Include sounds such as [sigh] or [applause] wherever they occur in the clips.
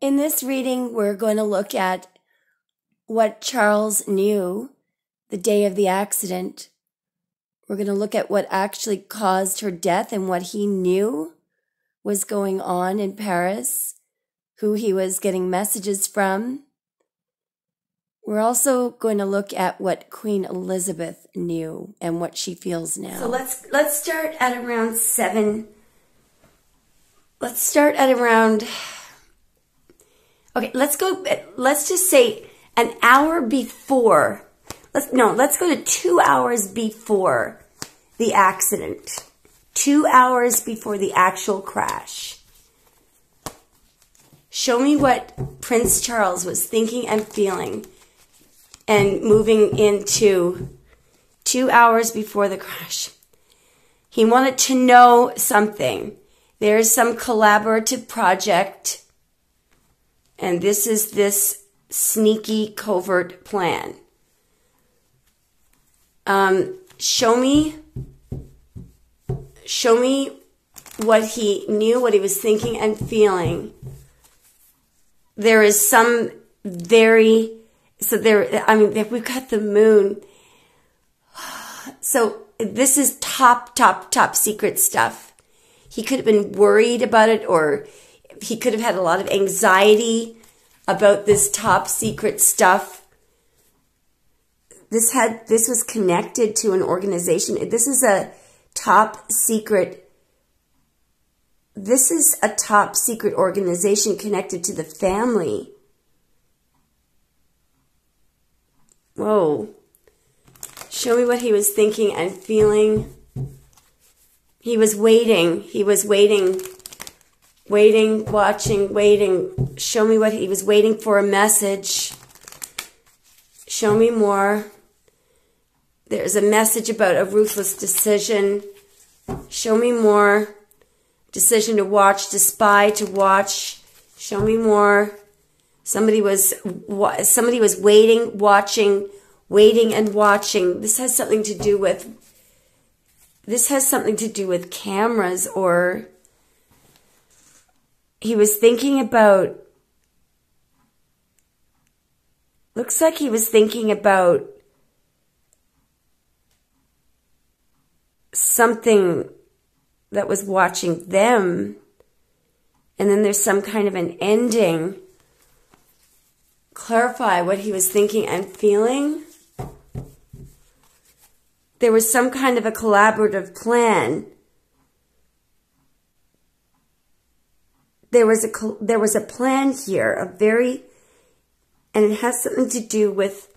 In this reading, we're going to look at what Charles knew the day of the accident. We're going to look at what actually caused her death and what he knew was going on in Paris, who he was getting messages from. We're also going to look at what Queen Elizabeth knew and what she feels now. So let's let's start at around 7 Let's start at around Okay, let's go let's just say an hour before. Let's no, let's go to 2 hours before the accident. 2 hours before the actual crash. Show me what Prince Charles was thinking and feeling and moving into two hours before the crash. He wanted to know something. There's some collaborative project, and this is this sneaky covert plan. Um, show me, show me what he knew, what he was thinking and feeling. There is some very so there, I mean, we've got the moon. So this is top, top, top secret stuff. He could have been worried about it or he could have had a lot of anxiety about this top secret stuff. This had, this was connected to an organization. This is a top secret this is a top secret organization connected to the family. Whoa. Show me what he was thinking and feeling. He was waiting. He was waiting, waiting, watching, waiting. Show me what he was waiting for a message. Show me more. There's a message about a ruthless decision. Show me more. Decision to watch, to spy, to watch. Show me more. Somebody was somebody was waiting, watching, waiting and watching. This has something to do with this has something to do with cameras or he was thinking about looks like he was thinking about something that was watching them and then there's some kind of an ending clarify what he was thinking and feeling. There was some kind of a collaborative plan. There was a there was a plan here, a very and it has something to do with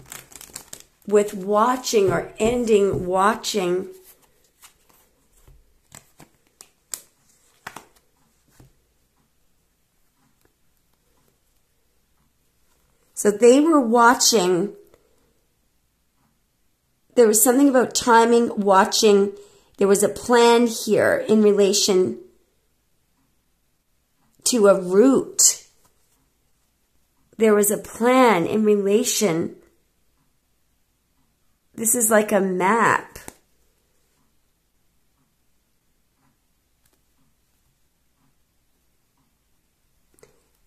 with watching or ending watching So they were watching. There was something about timing, watching. There was a plan here in relation to a root. There was a plan in relation. This is like a map.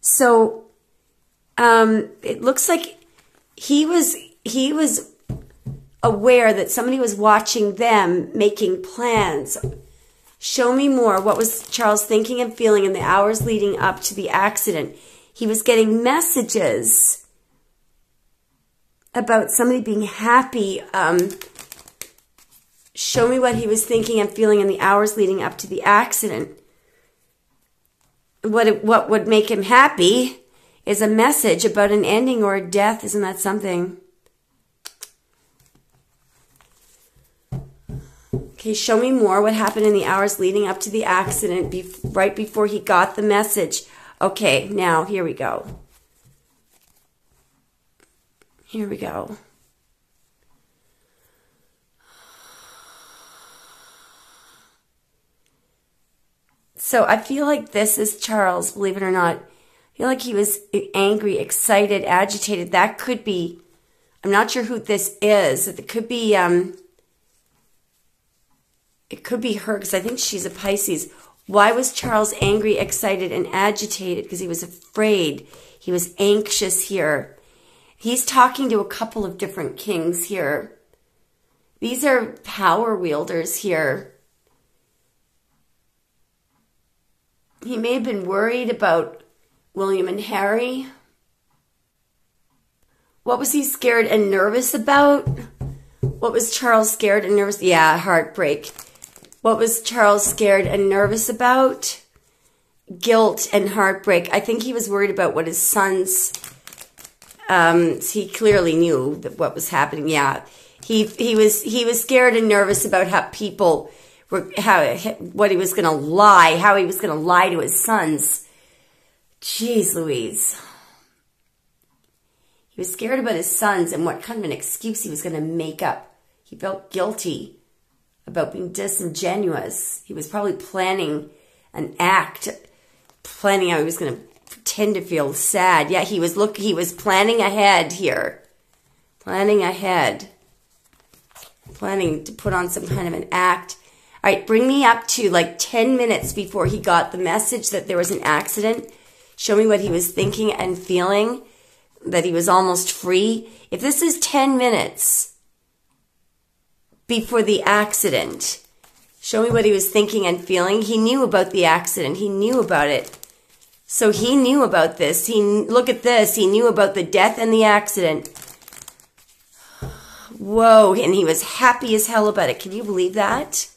So um, it looks like he was he was aware that somebody was watching them making plans. Show me more. What was Charles thinking and feeling in the hours leading up to the accident? He was getting messages about somebody being happy. Um, show me what he was thinking and feeling in the hours leading up to the accident. What what would make him happy? is a message about an ending or a death. Isn't that something? Okay, show me more what happened in the hours leading up to the accident, be right before he got the message. Okay, now here we go. Here we go. So I feel like this is Charles, believe it or not I feel like he was angry, excited, agitated. That could be, I'm not sure who this is. It could be, um, it could be her because I think she's a Pisces. Why was Charles angry, excited, and agitated? Because he was afraid. He was anxious here. He's talking to a couple of different kings here. These are power wielders here. He may have been worried about William and Harry. What was he scared and nervous about? What was Charles scared and nervous? Yeah, heartbreak. What was Charles scared and nervous about? Guilt and heartbreak. I think he was worried about what his sons. Um, he clearly knew that what was happening. Yeah, he he was he was scared and nervous about how people were how what he was going to lie, how he was going to lie to his sons. Jeez, Louise. He was scared about his sons and what kind of an excuse he was going to make up. He felt guilty about being disingenuous. He was probably planning an act, planning how he was going to pretend to feel sad. Yeah, he was look. He was planning ahead here, planning ahead, planning to put on some kind of an act. All right, bring me up to like 10 minutes before he got the message that there was an accident. Show me what he was thinking and feeling, that he was almost free. If this is 10 minutes, before the accident. Show me what he was thinking and feeling. He knew about the accident. He knew about it. So he knew about this. He look at this. He knew about the death and the accident. Whoa, and he was happy as hell about it. Can you believe that?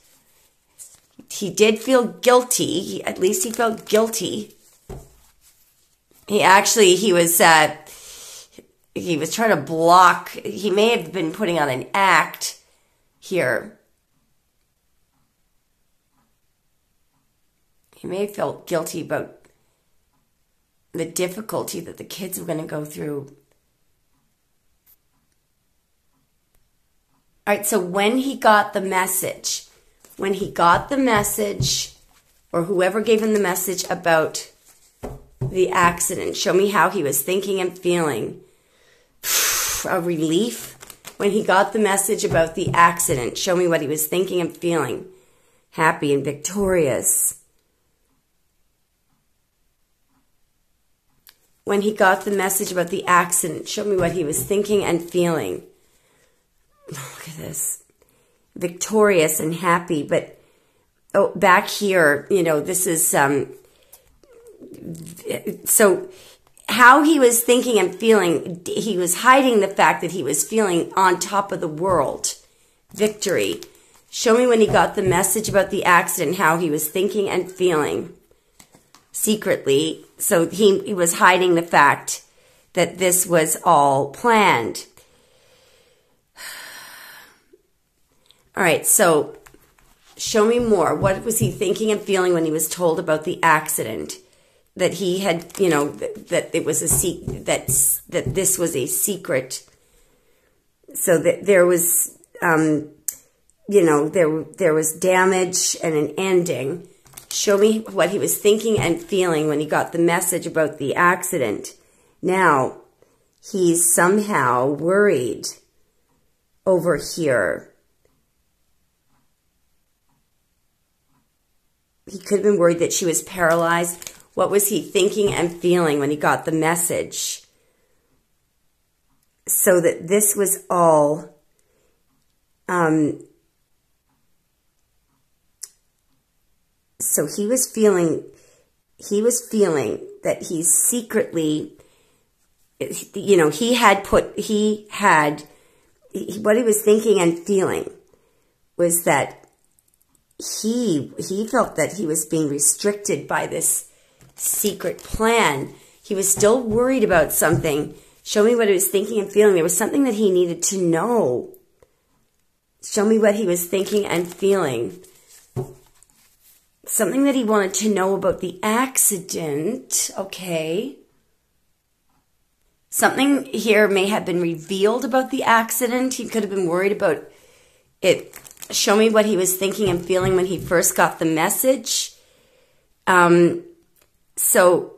He did feel guilty. At least he felt guilty. He actually he was uh he was trying to block he may have been putting on an act here. He may have felt guilty about the difficulty that the kids were going to go through. All right, so when he got the message, when he got the message, or whoever gave him the message about the accident, show me how he was thinking and feeling. [sighs] A relief when he got the message about the accident, show me what he was thinking and feeling. Happy and victorious. When he got the message about the accident, show me what he was thinking and feeling. [sighs] Look at this. Victorious and happy, but oh, back here, you know, this is, um, so how he was thinking and feeling, he was hiding the fact that he was feeling on top of the world. Victory. Show me when he got the message about the accident, how he was thinking and feeling secretly. So he, he was hiding the fact that this was all planned. [sighs] All right, so show me more. What was he thinking and feeling when he was told about the accident? That he had, you know, that, that it was a secret, that, that this was a secret. So that there was, um, you know, there, there was damage and an ending. Show me what he was thinking and feeling when he got the message about the accident. Now, he's somehow worried over here. He could have been worried that she was paralyzed what was he thinking and feeling when he got the message? So that this was all um, so he was feeling he was feeling that he secretly you know he had put he had what he was thinking and feeling was that he he felt that he was being restricted by this secret plan. He was still worried about something. Show me what he was thinking and feeling. There was something that he needed to know. Show me what he was thinking and feeling. Something that he wanted to know about the accident. Okay. Something here may have been revealed about the accident. He could have been worried about it. Show me what he was thinking and feeling when he first got the message. Um, so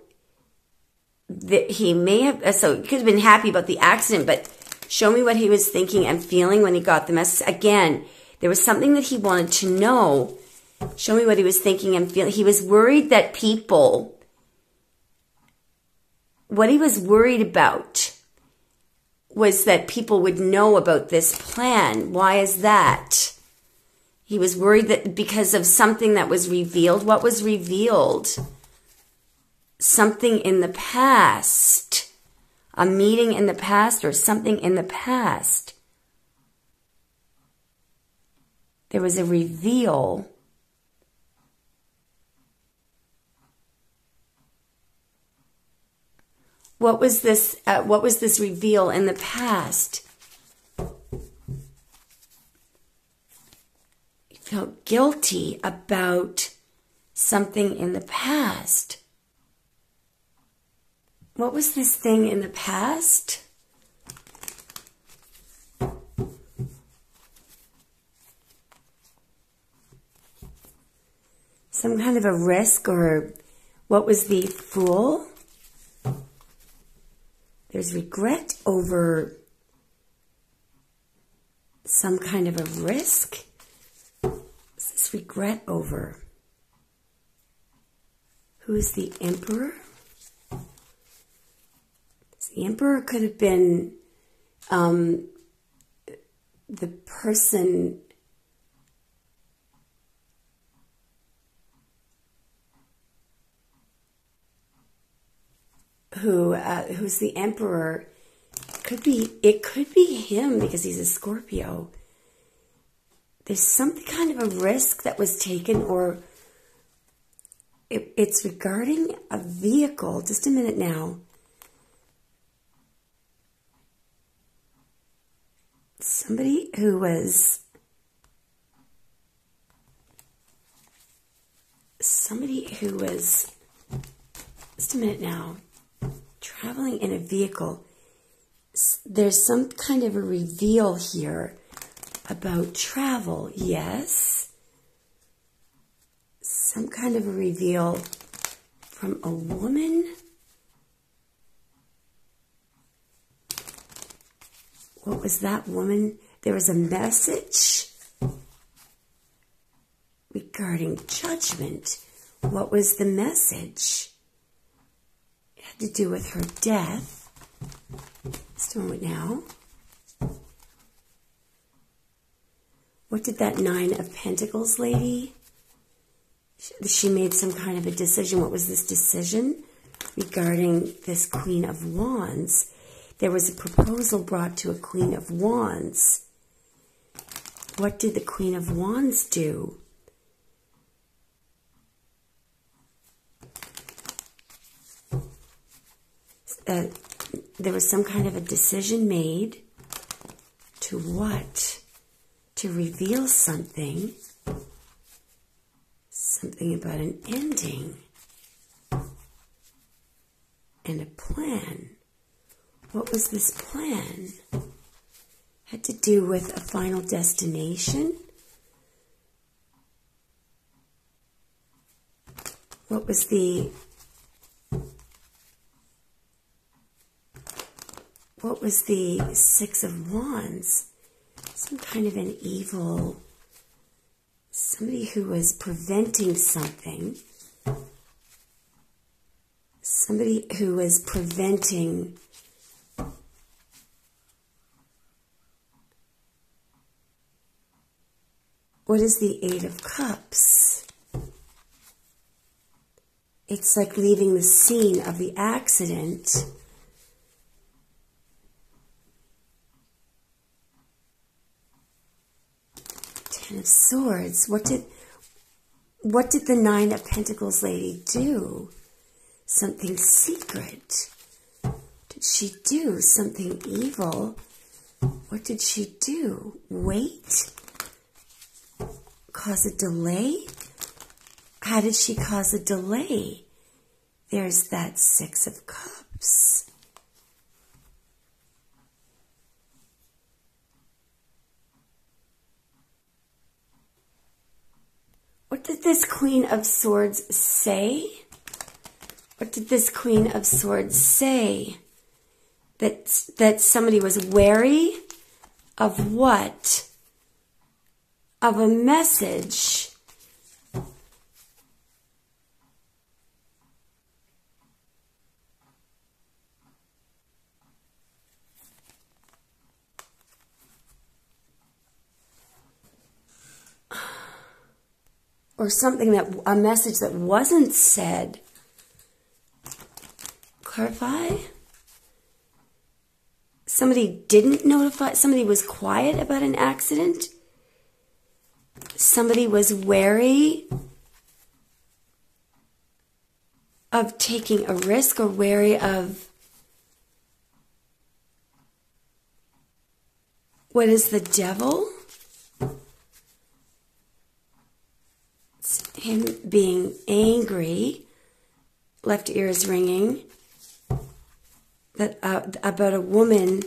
that he may have, uh, so he could have been happy about the accident, but show me what he was thinking and feeling when he got the message. Again, there was something that he wanted to know Show me what he was thinking and feeling. He was worried that people, what he was worried about was that people would know about this plan. Why is that? He was worried that because of something that was revealed. What was revealed? Something in the past. A meeting in the past or something in the past. There was a reveal. What was this? Uh, what was this reveal in the past? felt guilty about something in the past. What was this thing in the past? Some kind of a risk, or what was the fool? There's regret over some kind of a risk This regret over? Who is the emperor? The emperor could have been um, the person who uh, who's the emperor could be it could be him because he's a Scorpio there's some kind of a risk that was taken or it, it's regarding a vehicle. Just a minute now. Somebody who was somebody who was just a minute now traveling in a vehicle there's some kind of a reveal here about travel, yes. Some kind of a reveal from a woman. What was that woman? There was a message regarding judgment. What was the message? It had to do with her death. Just a moment now. what did that Nine of Pentacles lady? She made some kind of a decision. What was this decision regarding this Queen of Wands? There was a proposal brought to a Queen of Wands. What did the Queen of Wands do? Uh, there was some kind of a decision made to what? to reveal something, something about an ending and a plan. What was this plan? Had to do with a final destination. What was the what was the six of wands some kind of an evil, somebody who was preventing something, somebody who was preventing what is the Eight of Cups? It's like leaving the scene of the accident Ten of Swords. What did what did the Nine of Pentacles lady do? Something secret. Did she do something evil? What did she do? Wait? Cause a delay? How did she cause a delay? There's that Six of Cups. What did this Queen of Swords say? What did this Queen of Swords say? That, that somebody was wary of what? of a message or something that a message that wasn't said. Clarify. Somebody didn't notify, somebody was quiet about an accident Somebody was wary of taking a risk or wary of what is the devil? It's him being angry, left ear is ringing, that uh, about a woman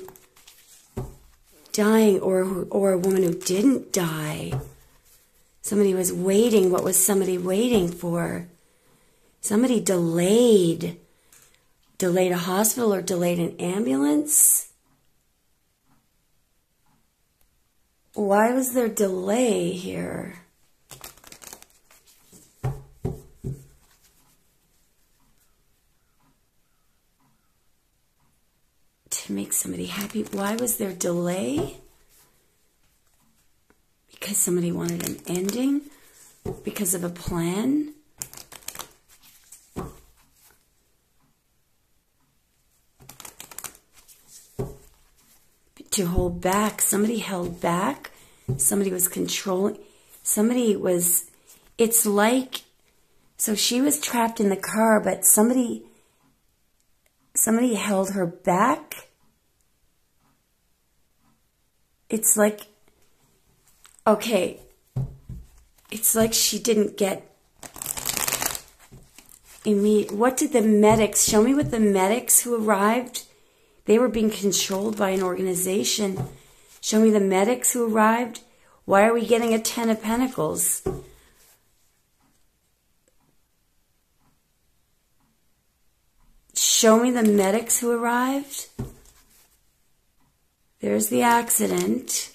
dying or or a woman who didn't die. Somebody was waiting. What was somebody waiting for? Somebody delayed, delayed a hospital or delayed an ambulance. Why was there delay here? To make somebody happy. Why was there delay? Because somebody wanted an ending? Because of a plan? to hold back. Somebody held back. Somebody was controlling. Somebody was, it's like, so she was trapped in the car, but somebody, somebody held her back. It's like, okay, it's like she didn't get immediate. What did the medics, show me what the medics who arrived they were being controlled by an organization. Show me the medics who arrived. Why are we getting a Ten of Pentacles? Show me the medics who arrived. There's the accident.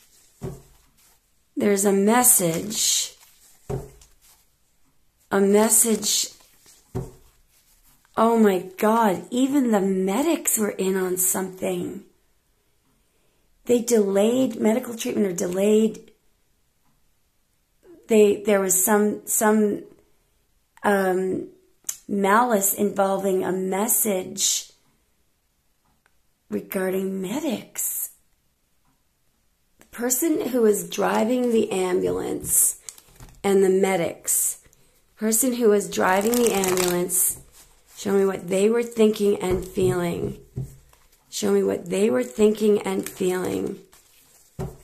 There's a message. A message Oh my God, even the medics were in on something. They delayed medical treatment or delayed. They there was some some um, malice involving a message regarding medics. Person who was driving the ambulance and the medics, person who was driving the ambulance Show me what they were thinking and feeling. Show me what they were thinking and feeling.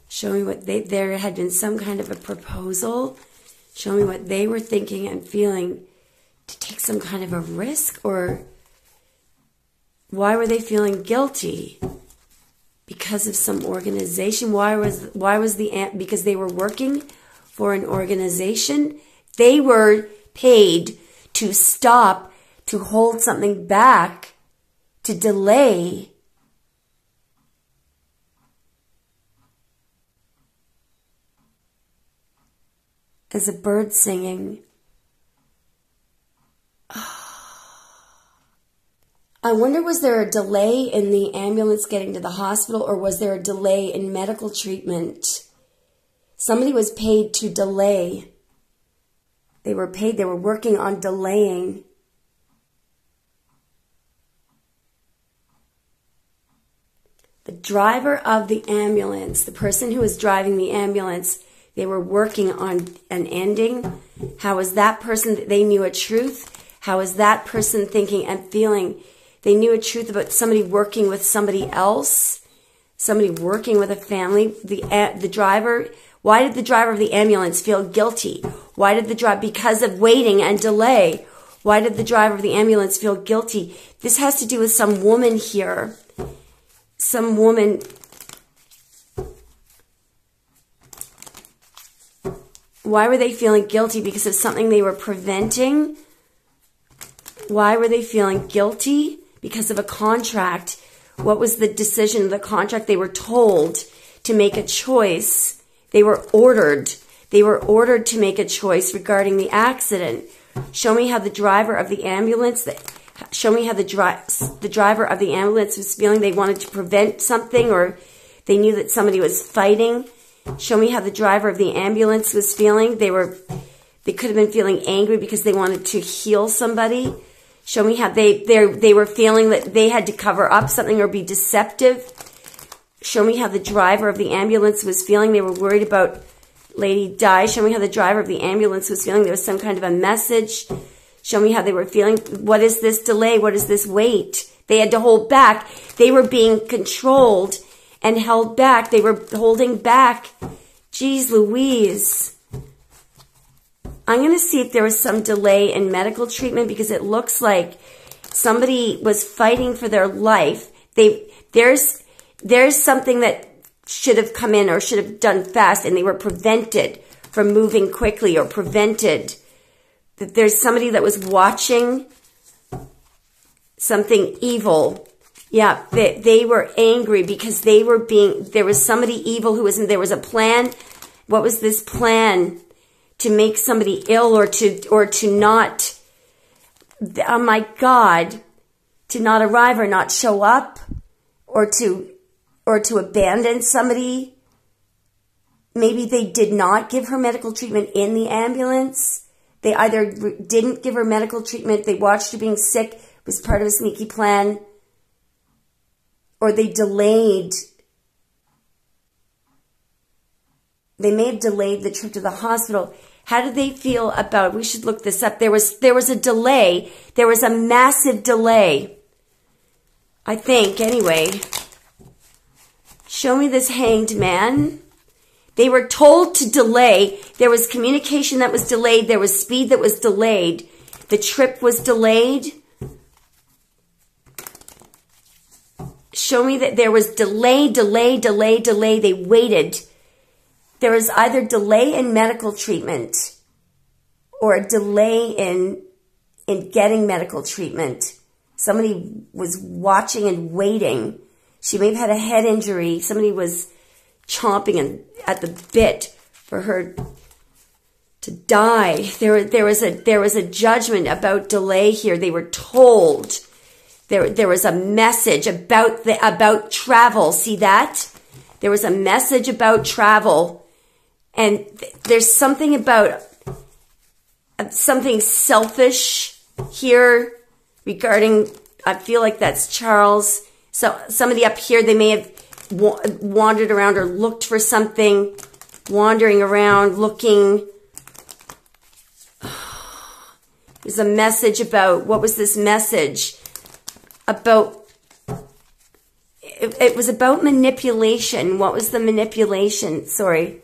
Show me what they, there had been some kind of a proposal. Show me what they were thinking and feeling to take some kind of a risk or why were they feeling guilty? Because of some organization. Why was, why was the, ant? because they were working for an organization. They were paid to stop to hold something back, to delay. As a bird singing. Ah. I wonder was there a delay in the ambulance getting to the hospital or was there a delay in medical treatment? Somebody was paid to delay. They were paid, they were working on delaying the driver of the ambulance, the person who was driving the ambulance, they were working on an ending. How was that person, they knew a truth? How was that person thinking and feeling? They knew a truth about somebody working with somebody else, somebody working with a family. The, the driver, why did the driver of the ambulance feel guilty? Why did the driver, because of waiting and delay, why did the driver of the ambulance feel guilty? This has to do with some woman here some woman why were they feeling guilty because of something they were preventing why were they feeling guilty because of a contract what was the decision of the contract they were told to make a choice they were ordered they were ordered to make a choice regarding the accident show me how the driver of the ambulance show me how the, dri- the driver of the ambulance was feeling. They wanted to prevent something or they knew that somebody was fighting. Show me how the driver of the ambulance was feeling. They were They could have been feeling angry because they wanted to heal somebody. Show me how they they were feeling that they had to cover up something or be deceptive. Show me how the driver of the ambulance was feeling. They were worried about Lady Di. Show me how the driver of the ambulance was feeling. There was some kind of a message. Show me how they were feeling. What is this delay? What is this wait? They had to hold back. They were being controlled and held back. They were holding back. Geez Louise. I'm going to see if there was some delay in medical treatment because it looks like somebody was fighting for their life. They there's there's something that should have come in or should have done fast and they were prevented from moving quickly or prevented that there's somebody that was watching something evil yeah, they, they were angry because they were being, there was somebody evil who was in, there was a plan. What was this plan? To make somebody ill or to, or to not, oh my God, to not arrive or not show up or to, or to abandon somebody. Maybe they did not give her medical treatment in the ambulance. They either didn't give her medical treatment. They watched her being sick. It was part of a sneaky plan or they delayed they may have delayed the trip to the hospital how did they feel about we should look this up. There was there was a delay. There was a massive delay. I think anyway. Show me this hanged man. They were told to delay. There was communication that was delayed. There was speed that was delayed. The trip was delayed. Show me that there was delay, delay, delay, delay. They waited. There was either delay in medical treatment or a delay in, in getting medical treatment. Somebody was watching and waiting. She may have had a head injury. Somebody was chomping at the bit for her to die. There, there was a, there was a judgment about delay here. They were told there, there was a message about the, about travel. See that? There was a message about travel. And th- there's something about uh, something selfish here regarding, I feel like that's Charles. So somebody up here, they may have wa- wandered around or looked for something, wandering around, looking. [sighs] There's a message about, what was this message? about it, it was about manipulation. What was the manipulation? Sorry.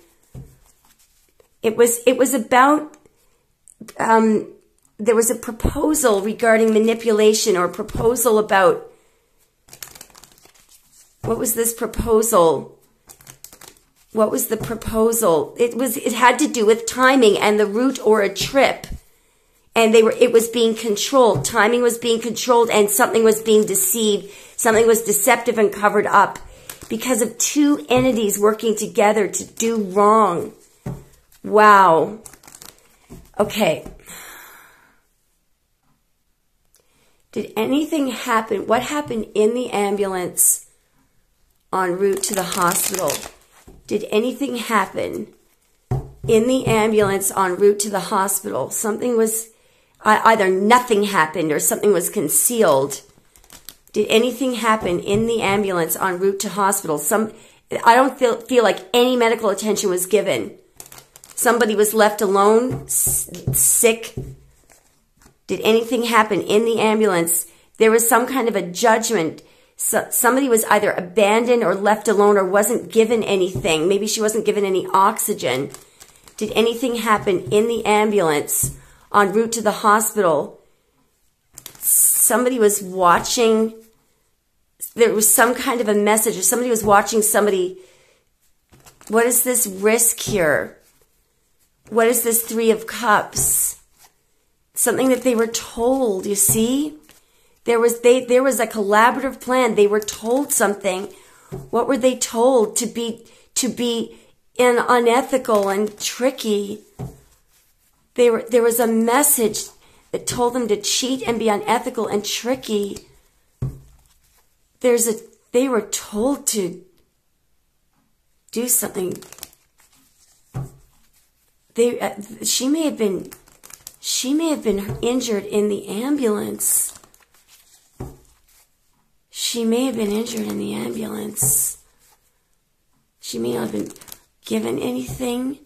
It was it was about um, there was a proposal regarding manipulation or proposal about what was this proposal? What was the proposal? It was it had to do with timing and the route or a trip and they were it was being controlled timing was being controlled and something was being deceived something was deceptive and covered up because of two entities working together to do wrong wow okay did anything happen what happened in the ambulance en route to the hospital did anything happen in the ambulance en route to the hospital something was either nothing happened or something was concealed. Did anything happen in the ambulance en route to hospital? Some, I don't feel, feel like any medical attention was given. Somebody was left alone, sick. Did anything happen in the ambulance? There was some kind of a judgment. So somebody was either abandoned or left alone or wasn't given anything. Maybe she wasn't given any oxygen. Did anything happen in the ambulance en route to the hospital, somebody was watching, there was some kind of a message, or somebody was watching somebody. What is this risk here? What is this Three of Cups? Something that they were told, you see? There was they there was a collaborative plan. They were told something. What were they told to be to be in unethical and tricky? They were, there was a message that told them to cheat and be unethical and tricky. There's a, they were told to do something. They uh, she may have been she may have been injured in the ambulance. She may have been injured in the ambulance. She may have been given anything.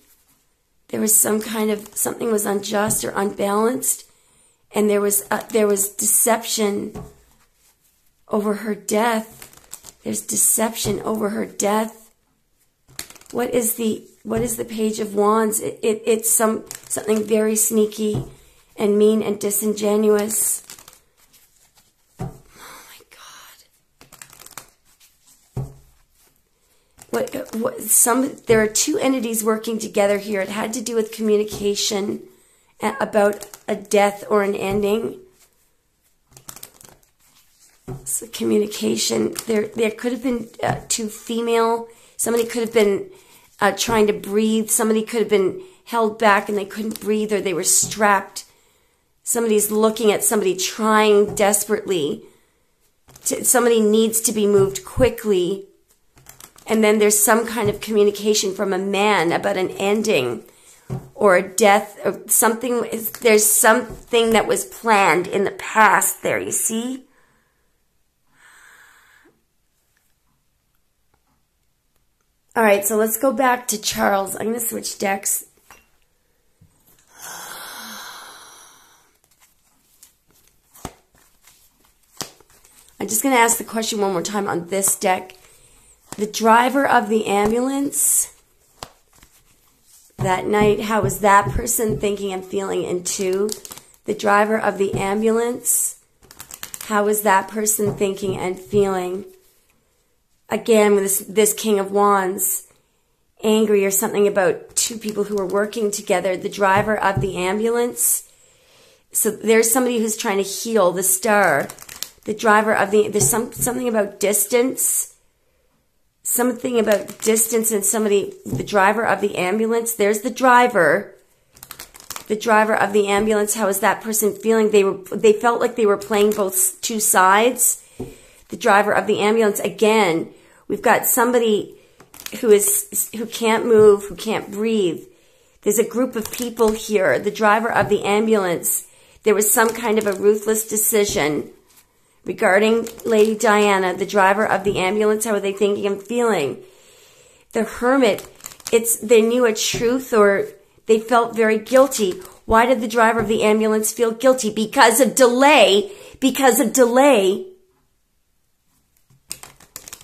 There was some kind of something was unjust or unbalanced, and there was uh, there was deception over her death. There's deception over her death. What is the what is the page of wands? It, it, it's some something very sneaky and mean and disingenuous. Oh my God. what, what some there are two entities working together here. It had to do with communication about a death or an ending. So communication. There there could have been uh, two female. Somebody could have been uh, trying to breathe. Somebody could have been held back and they couldn't breathe, or they were strapped. Somebody's looking at somebody trying desperately. To, somebody needs to be moved quickly and then there's some kind of communication from a man about an ending or a death or something there's something that was planned in the past there you see all right so let's go back to charles i'm going to switch decks i'm just going to ask the question one more time on this deck the driver of the ambulance that night, how was that person thinking and feeling? And two, the driver of the ambulance, how was that person thinking and feeling? Again, with this, this King of Wands, angry or something about two people who are working together, the driver of the ambulance. So there's somebody who's trying to heal the star. The driver of the, there's some, something about distance something about distance and somebody, the driver of the ambulance. There's the driver. The driver of the ambulance. How is that person feeling? They were, they felt like they were playing both two sides. The driver of the ambulance. Again, we've got somebody who is, who can't move, who can't breathe. There's a group of people here. The driver of the ambulance. There was some kind of a ruthless decision regarding Lady Diana, the driver of the ambulance. How are they thinking and feeling? The hermit, it's, they knew a truth or they felt very guilty. Why did the driver of the ambulance feel guilty? Because of delay. Because of delay.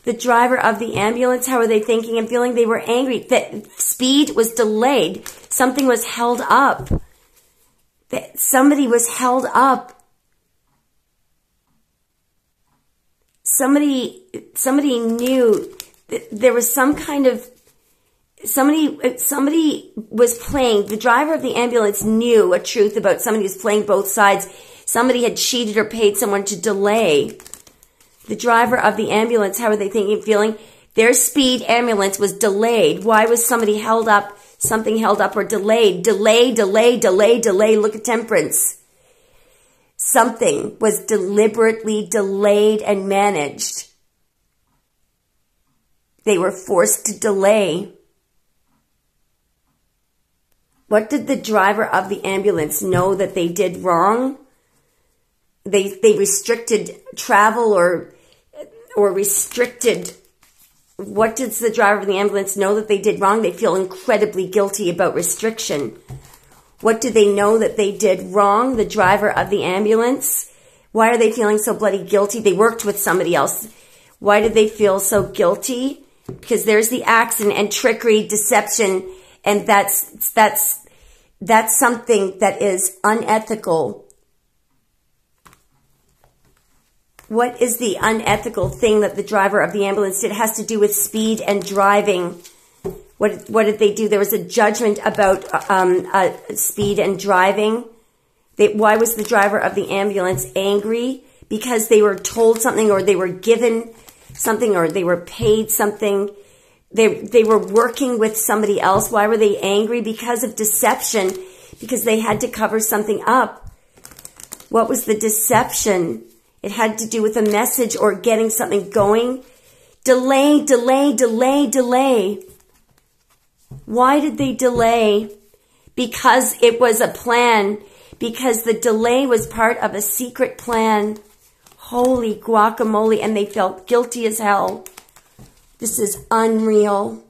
The driver of the ambulance, how are they thinking and feeling? They were angry. That speed was delayed. Something was held up. That somebody was held up somebody somebody knew there was some kind of somebody somebody was playing the driver of the ambulance knew a truth about somebody who's playing both sides somebody had cheated or paid someone to delay the driver of the ambulance how are they thinking feeling their speed ambulance was delayed why was somebody held up something held up or delayed delay delay delay delay look at temperance something was deliberately delayed and managed. They were forced to delay. What did the driver of the ambulance know that they did wrong? They, they restricted travel or, or restricted what does the driver of the ambulance know that they did wrong? They feel incredibly guilty about restriction. What do they know that they did wrong? The driver of the ambulance? Why are they feeling so bloody guilty? They worked with somebody else. Why did they feel so guilty? Because there's the accident and trickery, deception, and that's, that's, that's something that is unethical. What is the unethical thing that the driver of the ambulance did? It has to do with speed and driving. What, what did they do? There was a judgment about um, uh, speed and driving. They, why was the driver of the ambulance angry? Because they were told something or they were given something or they were paid something. They, they were working with somebody else. Why were they angry? Because of deception, because they had to cover something up. What was the deception? It had to do with a message or getting something going. Delay, delay, delay, delay. Why did they delay? because it was a plan, because the delay was part of a secret plan. Holy guacamole. And they felt guilty as hell. This is unreal.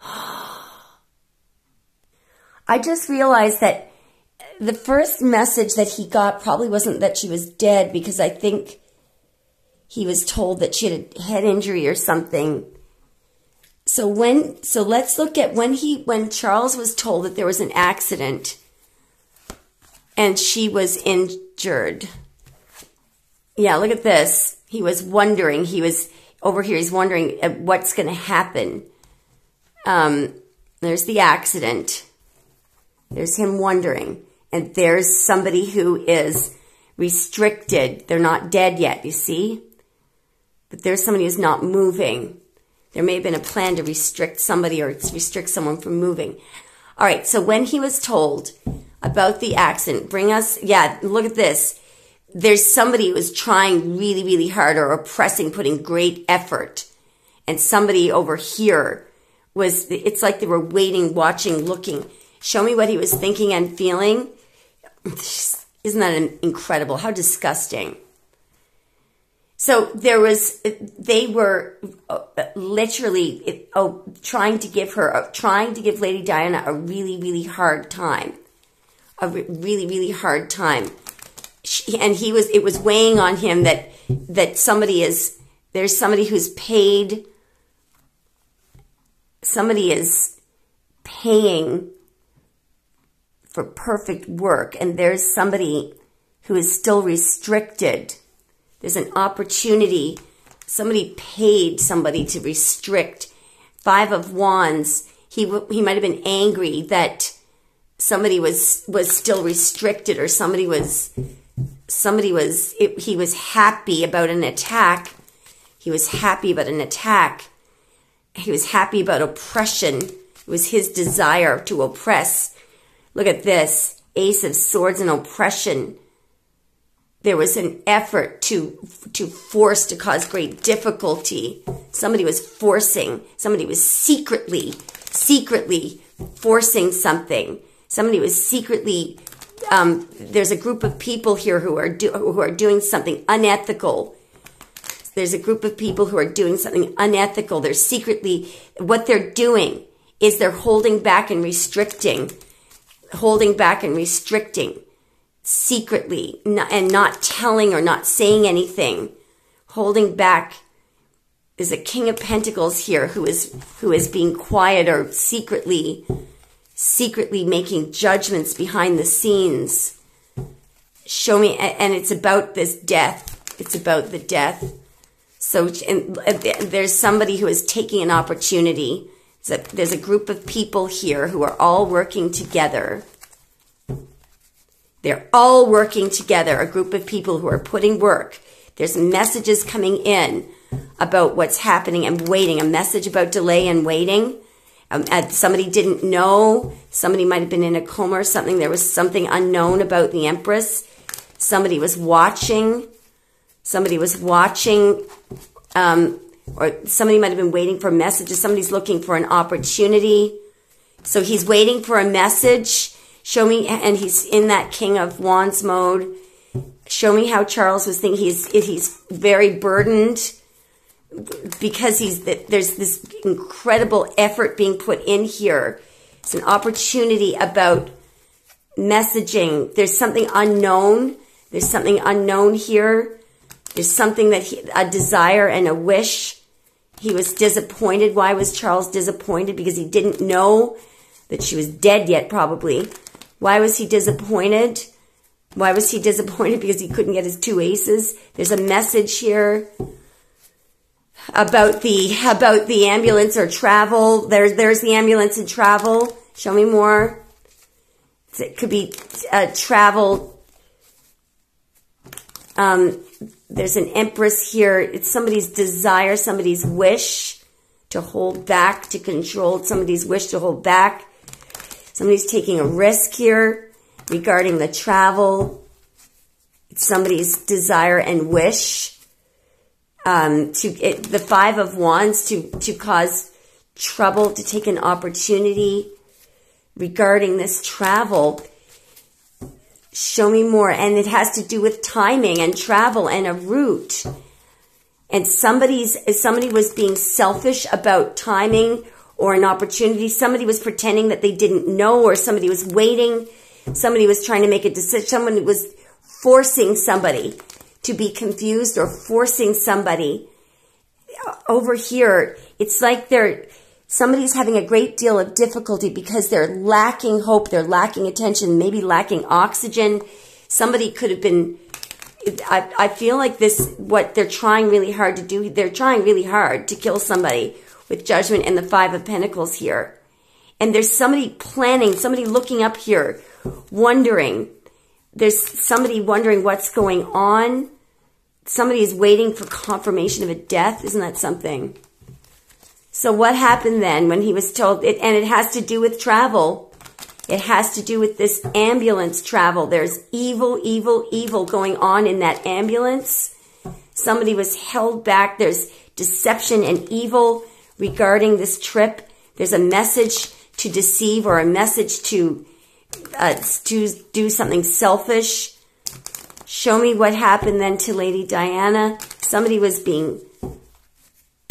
[sighs] I just realized that the first message that he got probably wasn't that she was dead because I think he was told that she had a head injury or something. So when so let's look at when he when Charles was told that there was an accident and she was injured. Yeah, look at this. He was wondering. He was over here. He's wondering what's going to happen. Um, there's the accident. There's him wondering. And there's somebody who is restricted. They're not dead yet, you see? But there's somebody who's not moving. There may have been a plan to restrict somebody or restrict someone from moving. All right, so when he was told about the accident, bring us, yeah, look at this. There's somebody who was trying really, really hard or oppressing, putting great effort. And somebody over here was, it's like they were waiting, watching, looking. Show me what he was thinking and feeling. Isn't that incredible? How disgusting. So there was, they were uh, literally oh, trying to give her, uh, trying to give Lady Diana a really, really hard time. A really, really hard time. And he was, it was weighing on him that, that somebody is, there's somebody who's paid, somebody is paying for perfect work and there's somebody who is still restricted. There's an opportunity. Somebody paid somebody to restrict. Five of Wands. He, he might have been angry that somebody was, was still restricted or somebody was, somebody was, it, he was happy about an attack. He was happy about an attack. He was happy about oppression. It was his desire to oppress Look at this Ace of Swords and oppression. There was an effort to, to force to cause great difficulty. Somebody was forcing, somebody was secretly, secretly forcing something. Somebody was secretly, um, there's a group of people here who are, do, who are doing something unethical. There's a group of people who are doing something unethical. They're secretly, what they're doing is they're holding back and restricting holding back and restricting secretly and not telling or not saying anything, holding back is a king of pentacles here who is who is being quiet or secretly secretly making judgments behind the scenes. Show me and it's about this death. It's about the death. So and there's somebody who is taking an opportunity so there's a group of people here who are all working together. They're all working together, a group of people who are putting work. There's messages coming in about what's happening and waiting, a message about delay and waiting. Um, somebody didn't know. Somebody might have been in a coma or something. There was something unknown about the Empress. Somebody was watching. Somebody was watching um, or somebody might have been waiting for messages. Somebody's looking for an opportunity. So he's waiting for a message. Show me, and he's in that King of Wands mode. Show me how Charles was thinking. He's he's very burdened because he's there's this incredible effort being put in here. It's an opportunity about messaging. There's something unknown. There's something unknown here. There's something that he, a desire and a wish. He was disappointed. Why was Charles disappointed? Because he didn't know that she was dead yet, probably. Why was he disappointed? Why was he [laughs] disappointed? Because he couldn't get his two aces. There's a message here about the about the ambulance or travel. There's there's the ambulance and travel. Show me more. It could be uh, travel. Um, there's an empress here. It's somebody's desire, somebody's wish to hold back, to control somebody's wish to hold back. Somebody's taking a risk here regarding the travel. It's somebody's desire and wish. Um, to it, the five of wands to, to cause trouble, to take an opportunity. regarding this travel. Show me more. And it has to do with timing and travel and a route. And somebody's, somebody was being selfish about timing or an opportunity. Somebody was pretending that they didn't know or somebody was waiting. Somebody was trying to make a decision. Someone was forcing somebody to be confused or forcing somebody over here. It's like they're, somebody's having a great deal of difficulty because they're lacking hope, they're lacking attention, maybe lacking oxygen. Somebody could have been, I, I feel like this, what they're trying really hard to do, they're trying really hard to kill somebody with judgment and the Five of Pentacles here. And there's somebody planning, somebody looking up here, wondering. There's somebody wondering what's going on. Somebody is waiting for confirmation of a death. Isn't that something? So what happened then when he was told it, and it has to do with travel. It has to do with this ambulance travel. There's evil, evil, evil going on in that ambulance. Somebody was held back. There's deception and evil regarding this trip. There's a message to deceive or a message to, uh, to do something selfish. Show me what happened then to Lady Diana. Somebody was being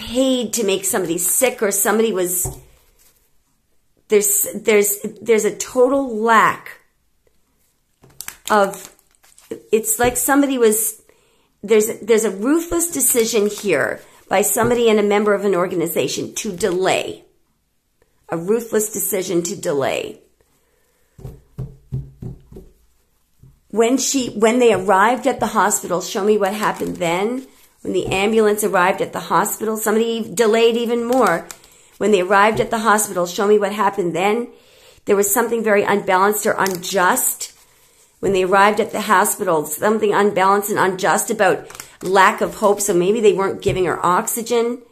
paid to make somebody sick or somebody was there's there's there's a total lack of it's like somebody was there's there's a ruthless decision here by somebody and a member of an organization to delay. A ruthless decision to delay. When she when they arrived at the hospital show me what happened then when the ambulance arrived at the hospital, somebody delayed even more. When they arrived at the hospital, show me what happened then. There was something very unbalanced or unjust. When they arrived at the hospital, something unbalanced and unjust about lack of hope. So maybe they weren't giving her oxygen.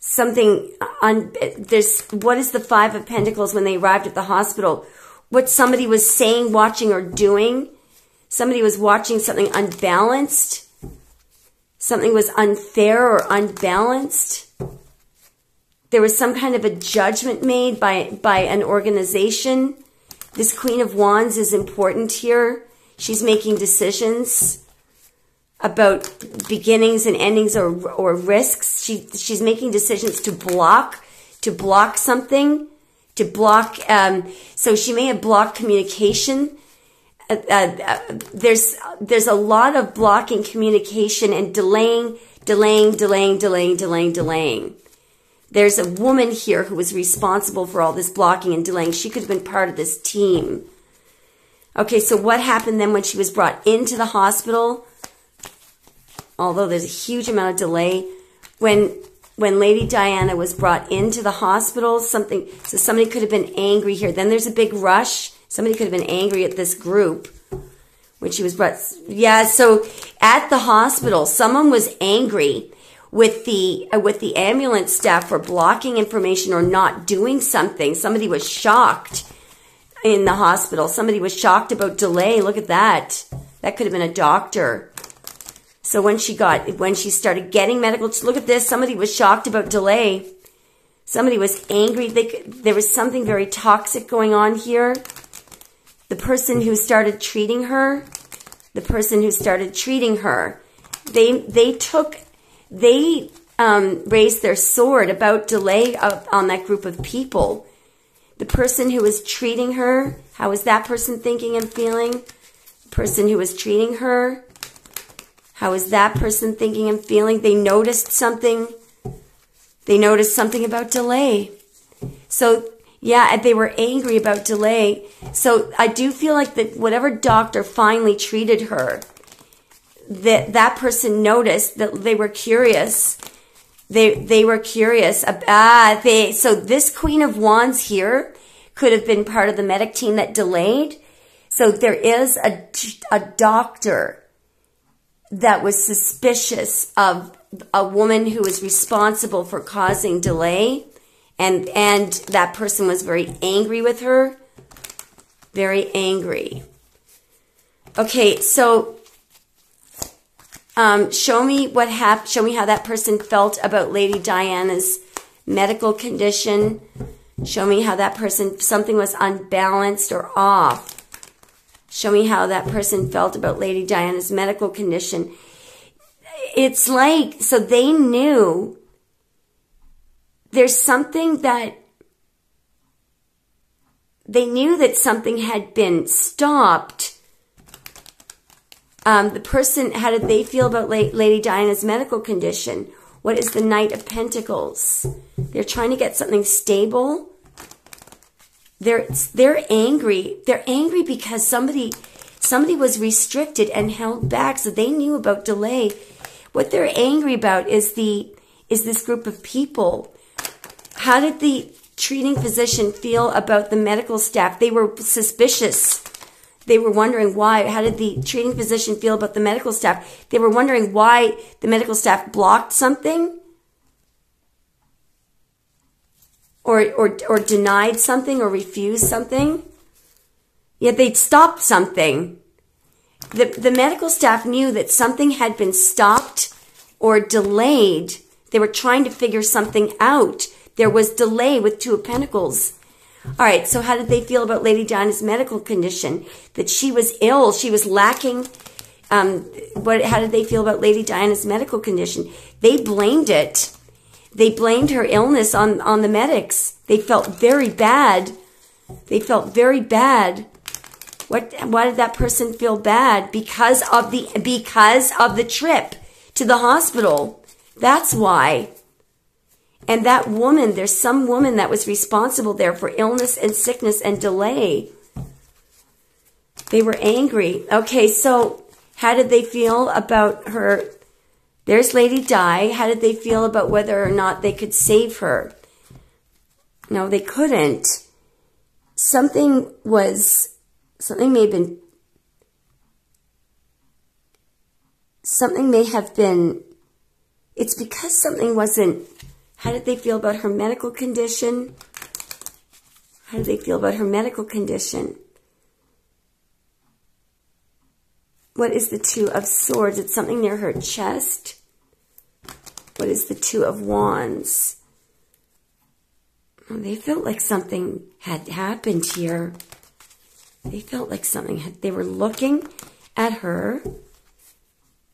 Something un, there's, what is the five of pentacles when they arrived at the hospital? What somebody was saying, watching, or doing. Somebody was watching something unbalanced something was unfair or unbalanced. There was some kind of a judgment made by, by an organization. This Queen of Wands is important here. She's making decisions about beginnings and endings or, or risks. She, she's making decisions to block, to block something, to block, um, so she may have blocked communication uh, uh, there's there's a lot of blocking communication and delaying, delaying, delaying, delaying, delaying, delaying. There's a woman here who was responsible for all this blocking and delaying. She could have been part of this team. Okay, so what happened then when she was brought into the hospital? Although there's a huge amount of delay, when when Lady Diana was brought into the hospital, something so somebody could have been angry here. Then there's a big rush Somebody could have been angry at this group when she was brought. Yeah, so at the hospital, someone was angry with the uh, with the ambulance staff for blocking information or not doing something. Somebody was shocked in the hospital. Somebody was shocked about delay. Look at that. That could have been a doctor. So when she got when she started getting medical, look at this. Somebody was shocked about delay. Somebody was angry. They, there was something very toxic going on here the person who started treating her, the person who started treating her, they they took they um, raised their sword about delay on that group of people. The person who was treating her, how was that person thinking and feeling? The person who was treating her, how was that person thinking and feeling? They noticed something. They noticed something about delay. So yeah, they were angry about delay. So I do feel like that whatever doctor finally treated her, that that person noticed that they were curious. They they were curious. Ah, they so this Queen of Wands here could have been part of the medic team that delayed. So there is a a doctor that was suspicious of a woman who was responsible for causing delay and and that person was very angry with her very angry okay so um, show me what happened show me how that person felt about lady diana's medical condition Show me how that person, something was unbalanced or off. Show me how that person felt about Lady Diana's medical condition. It's like, so they knew there's something that they knew that something had been stopped. Um, the person, how did they feel about Lady Diana's medical condition? What is the Knight of Pentacles? They're trying to get something stable. They're they're angry. They're angry because somebody somebody was restricted and held back, so they knew about delay. What they're angry about is the is this group of people. How did the treating physician feel about the medical staff? They were suspicious. They were wondering why. How did the treating physician feel about the medical staff? They were wondering why the medical staff blocked something or, or, or denied something or refused something. Yet they'd stopped something. The, the medical staff knew that something had been stopped or delayed. They were trying to figure something out. There was delay with Two of Pentacles. All right, so how did they feel about Lady Diana's medical condition? That she was ill, she was lacking. Um, what? How did they feel about Lady Diana's medical condition? They blamed it. They blamed her illness on on the medics. They felt very bad. They felt very bad. What? Why did that person feel bad? Because of the because of the trip to the hospital. That's why. And that woman, there's some woman that was responsible there for illness and sickness and delay. They were angry. Okay, so how did they feel about her? There's Lady Di. How did they feel about whether or not they could save her? No, they couldn't. Something was, something may have been, something may have been, it's because something wasn't how did they feel about her medical condition? How did they feel about her medical condition? What is the Two of Swords? It's something near her chest. What is the Two of Wands? Oh, they felt like something had happened here. They felt like something had, they were looking at her.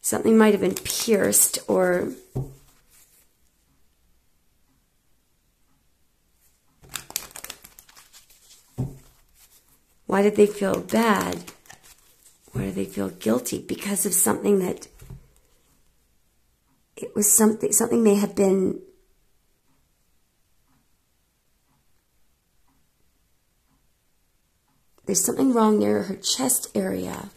Something might have been pierced or Why did they feel bad? Why did they feel guilty? Because of something that it was something something may have been there's something wrong near her chest area.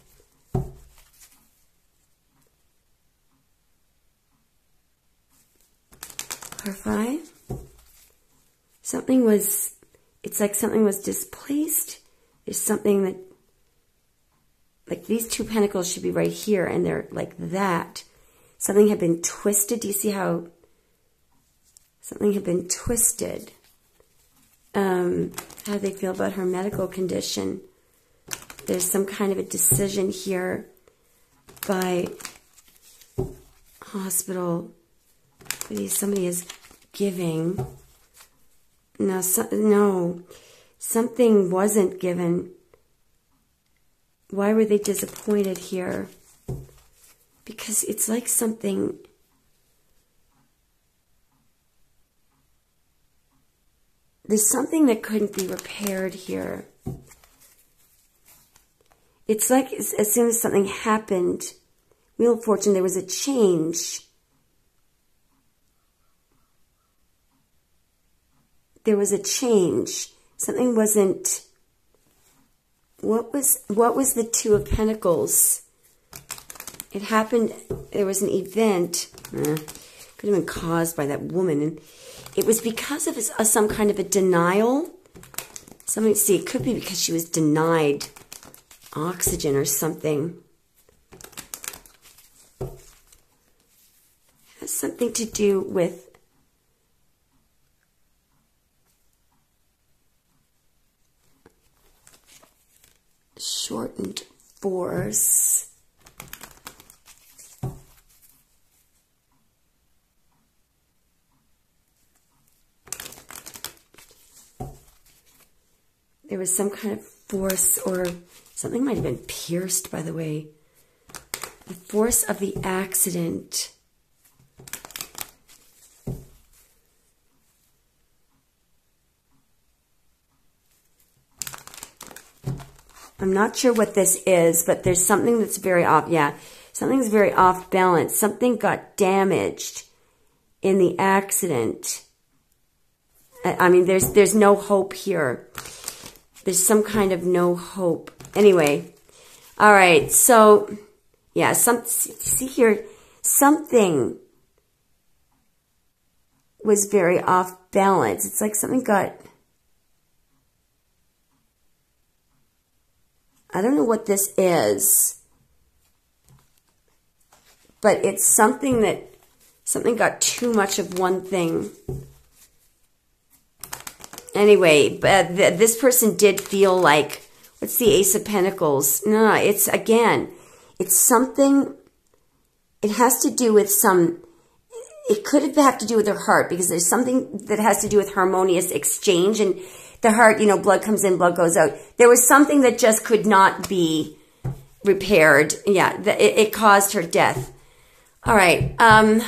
Clarify. Something was, it's like something was displaced is something that, like these two pentacles should be right here and they're like that. Something had been twisted. Do you see how something had been twisted? Um, how they feel about her medical condition? There's some kind of a decision here by hospital. Somebody is giving. No, so, no something wasn't given. Why were they disappointed here? Because it's like something there's something that couldn't be repaired here. It's like as soon as something happened, Wheel of Fortune, there was a change. There was a change something wasn't what was what was the two of pentacles? It happened there was an event uh, could have been caused by that woman and it was because of a, some kind of a denial. Somebody see it could be because she was denied oxygen or something. It has something to do with shortened force. there was some kind of force or something might have been pierced, by the way. The force of the accident. I'm not sure what this is, but there's something that's very off. Yeah, something's very off balance. Something got damaged in the accident. I mean, there's there's no hope here. There's some kind of no hope. Anyway, all right. So, yeah, some see here, something was very off balance. It's like something got I don't know what this is, but it's something that something got too much of one thing. Anyway, but th this person did feel like what's the Ace of Pentacles? No, it's again, it's something. It has to do with some. It could have to do with their heart because there's something that has to do with harmonious exchange and the heart, you know, blood comes in, blood goes out. There was something that just could not be repaired. Yeah, the, it, it, caused her death. All right. Um,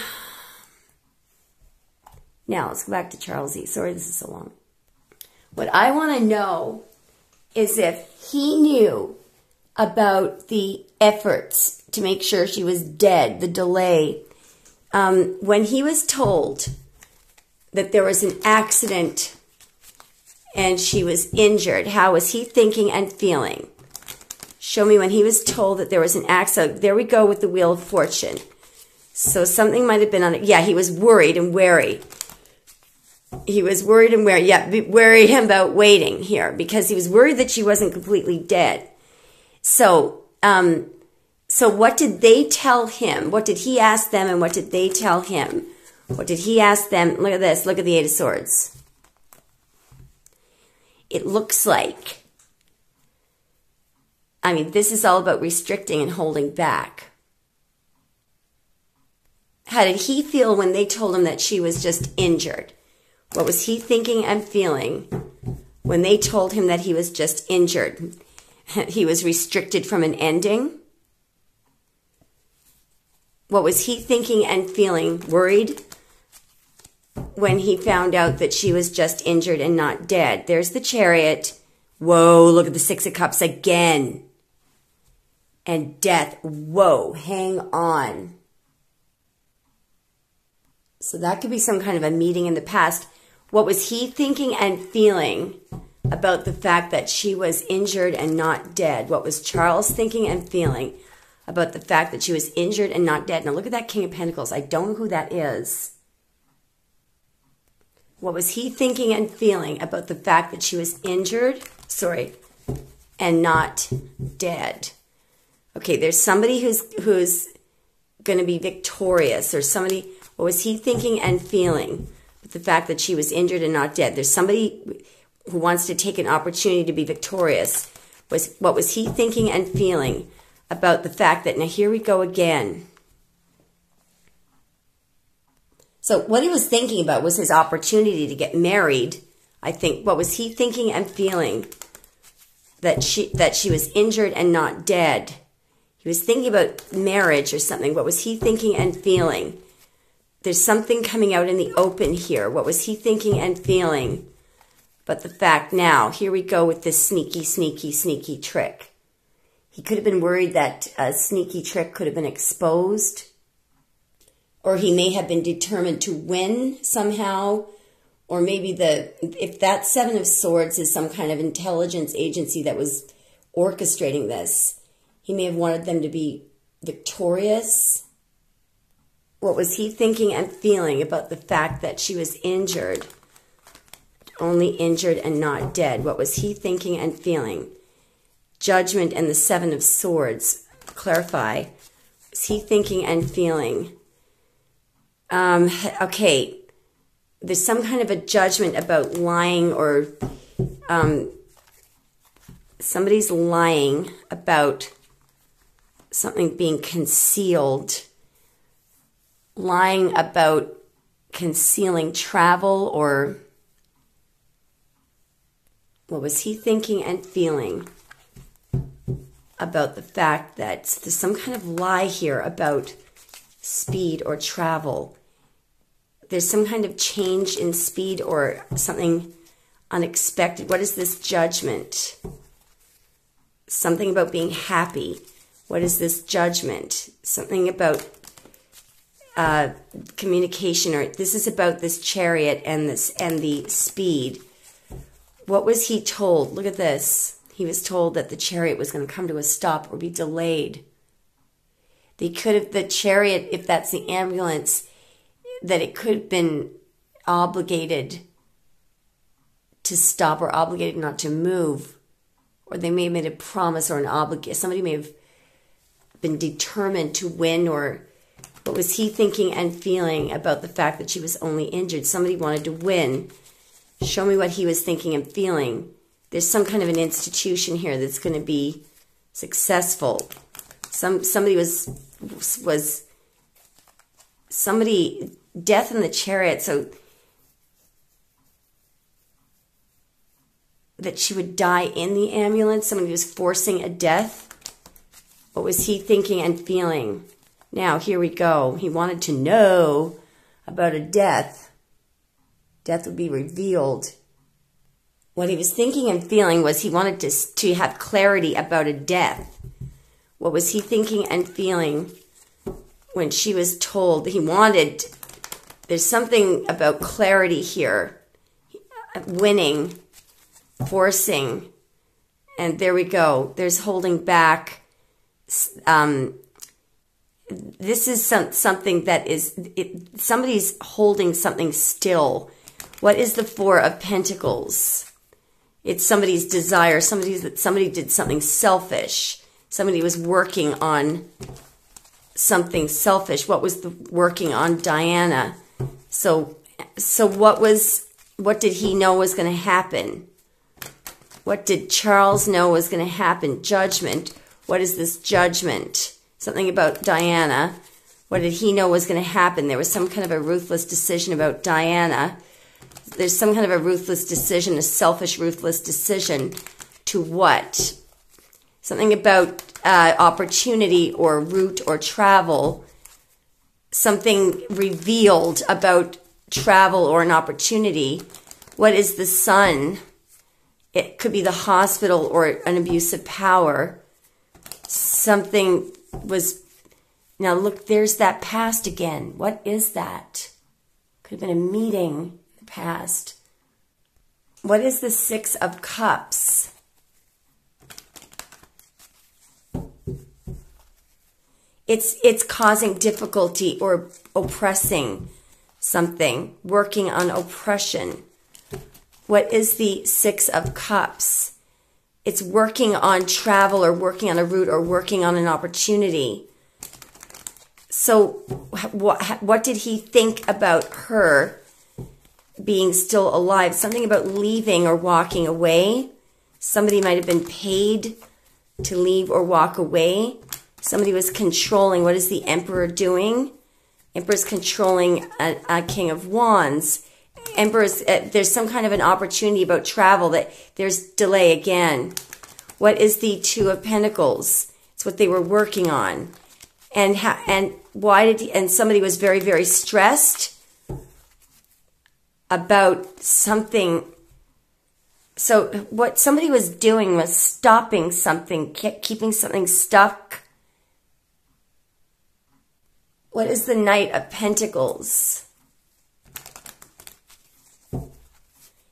now let's go back to Charles E. Sorry, this is so long. What I want to know is if he knew about the efforts to make sure she was dead, the delay. Um, when he was told that there was an accident and she was injured. How was he thinking and feeling? Show me when he was told that there was an accident. There we go with the Wheel of Fortune. So something might have been on it. Yeah, he was worried and wary. He was worried and wary. Yeah, worried about waiting here because he was worried that she wasn't completely dead. So, um, so what did they tell him? What did he ask them and what did they tell him? What did he ask them? Look at this. Look at the Eight of Swords it looks like. I mean, this is all about restricting and holding back. How did he feel when they told him that she was just injured? What was he thinking and feeling when they told him that he was just injured? [laughs] he was restricted from an ending? What was he thinking and feeling? Worried? when he found out that she was just injured and not dead. There's the chariot. Whoa, look at the Six of Cups again. And death. Whoa, hang on. So that could be some kind of a meeting in the past. What was he thinking and feeling about the fact that she was injured and not dead? What was Charles thinking and feeling about the fact that she was injured and not dead? Now look at that King of Pentacles. I don't know who that is. What was he thinking and feeling about the fact that she was injured, sorry, and not dead? Okay, there's somebody who's who's going to be victorious or somebody what was he thinking and feeling the fact that she was injured and not dead? There's somebody who wants to take an opportunity to be victorious. Was what was he thinking and feeling about the fact that now here we go again So what he was thinking about was his opportunity to get married. I think what was he thinking and feeling that she that she was injured and not dead. He was thinking about marriage or something. What was he thinking and feeling? There's something coming out in the open here. What was he thinking and feeling? But the fact now, here we go with this sneaky, sneaky, sneaky trick. He could have been worried that a sneaky trick could have been exposed or he may have been determined to win somehow or maybe the if that seven of swords is some kind of intelligence agency that was orchestrating this he may have wanted them to be victorious what was he thinking and feeling about the fact that she was injured only injured and not dead? What was he thinking and feeling? Judgment and the seven of swords. Clarify. Was he thinking and feeling? Um, okay, there's some kind of a judgment about lying or um, somebody's lying about something being concealed, lying about concealing travel or What was he thinking and feeling about the fact that there's some kind of lie here about speed or travel? There's some kind of change in speed or something unexpected. What is this judgment? Something about being happy. What is this judgment? Something about uh, communication, or this is about this chariot and this and the speed. What was he told? Look at this. He was told that the chariot was going to come to a stop or be delayed. They could have the chariot, if that's the ambulance, that it could have been obligated to stop or obligated not to move, or they may have made a promise or an obligation. Somebody may have been determined to win, or what was he thinking and feeling about the fact that she was only injured? Somebody wanted to win. Show me what he was thinking and feeling. There's some kind of an institution here that's going to be successful. Some somebody was was somebody death in the chariot. So that she would die in the ambulance. Somebody was forcing a death. What was he thinking and feeling? Now, here we go. He wanted to know about a death. Death would be revealed. What he was thinking and feeling was he wanted to, to have clarity about a death. What was he thinking and feeling when she was told he wanted? There's something about clarity here. Winning forcing, and there we go. There's holding back. Um, this is some, something that is it, somebody's holding something still. What is the Four of Pentacles? It's somebody's desire. Somebody's somebody did something selfish. Somebody was working on something selfish. What was the working on Diana? So so what was what did he know was going to happen? What did Charles know was going to happen? Judgment. What is this judgment? Something about Diana. What did he know was going to happen? There was some kind of a ruthless decision about Diana. There's some kind of a ruthless decision, a selfish, ruthless decision to what? Something about uh, opportunity or route or travel. Something revealed about travel or an opportunity. What is the sun? It could be the hospital or an abuse of power. Something was. Now, look, there's that past again. What is that? Could have been a meeting in the past. What is the Six of Cups? It's, it's causing difficulty or oppressing something, working on oppression. What is the Six of Cups? It's working on travel or working on a route or working on an opportunity. So, what, what did he think about her being still alive? Something about leaving or walking away. Somebody might have been paid to leave or walk away. Somebody was controlling. What is the emperor doing? Emperor's controlling a, a king of wands emperors, uh, there's some kind of an opportunity about travel that there's delay again. What is the Two of Pentacles? It's what they were working on. And how, and why did he, and somebody was very very stressed about something so what somebody was doing was stopping something, keeping something stuck. What is the Knight of Pentacles?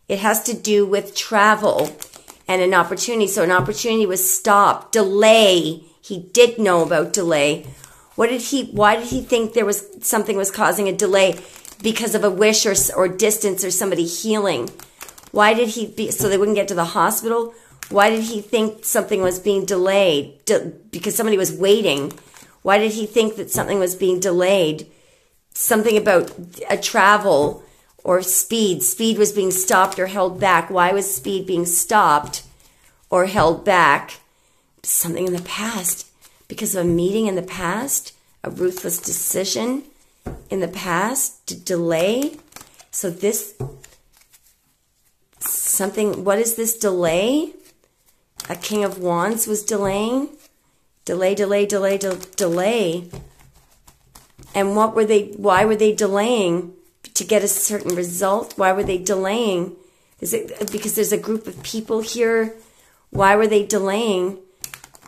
It has to do with travel and an opportunity. So an opportunity was stopped. Delay. He did know about delay. What did he, why did he think there was something was causing a delay? Because of a wish or, or distance or somebody healing. Why did he be, so they wouldn't get to the hospital? Why did he think something was being delayed? De, because somebody was waiting. Why did he think that something was being delayed? Something about a travel or speed. Speed was being stopped or held back. Why was speed being stopped or held back? Something in the past. Because of a meeting in the past, a ruthless decision in the past to delay. So this something, what is this delay? A king of wands was delaying. Delay, delay, delay, de- delay. And what were they, why were they delaying? To get a certain result? Why were they delaying? Is it because there's a group of people here? Why were they delaying?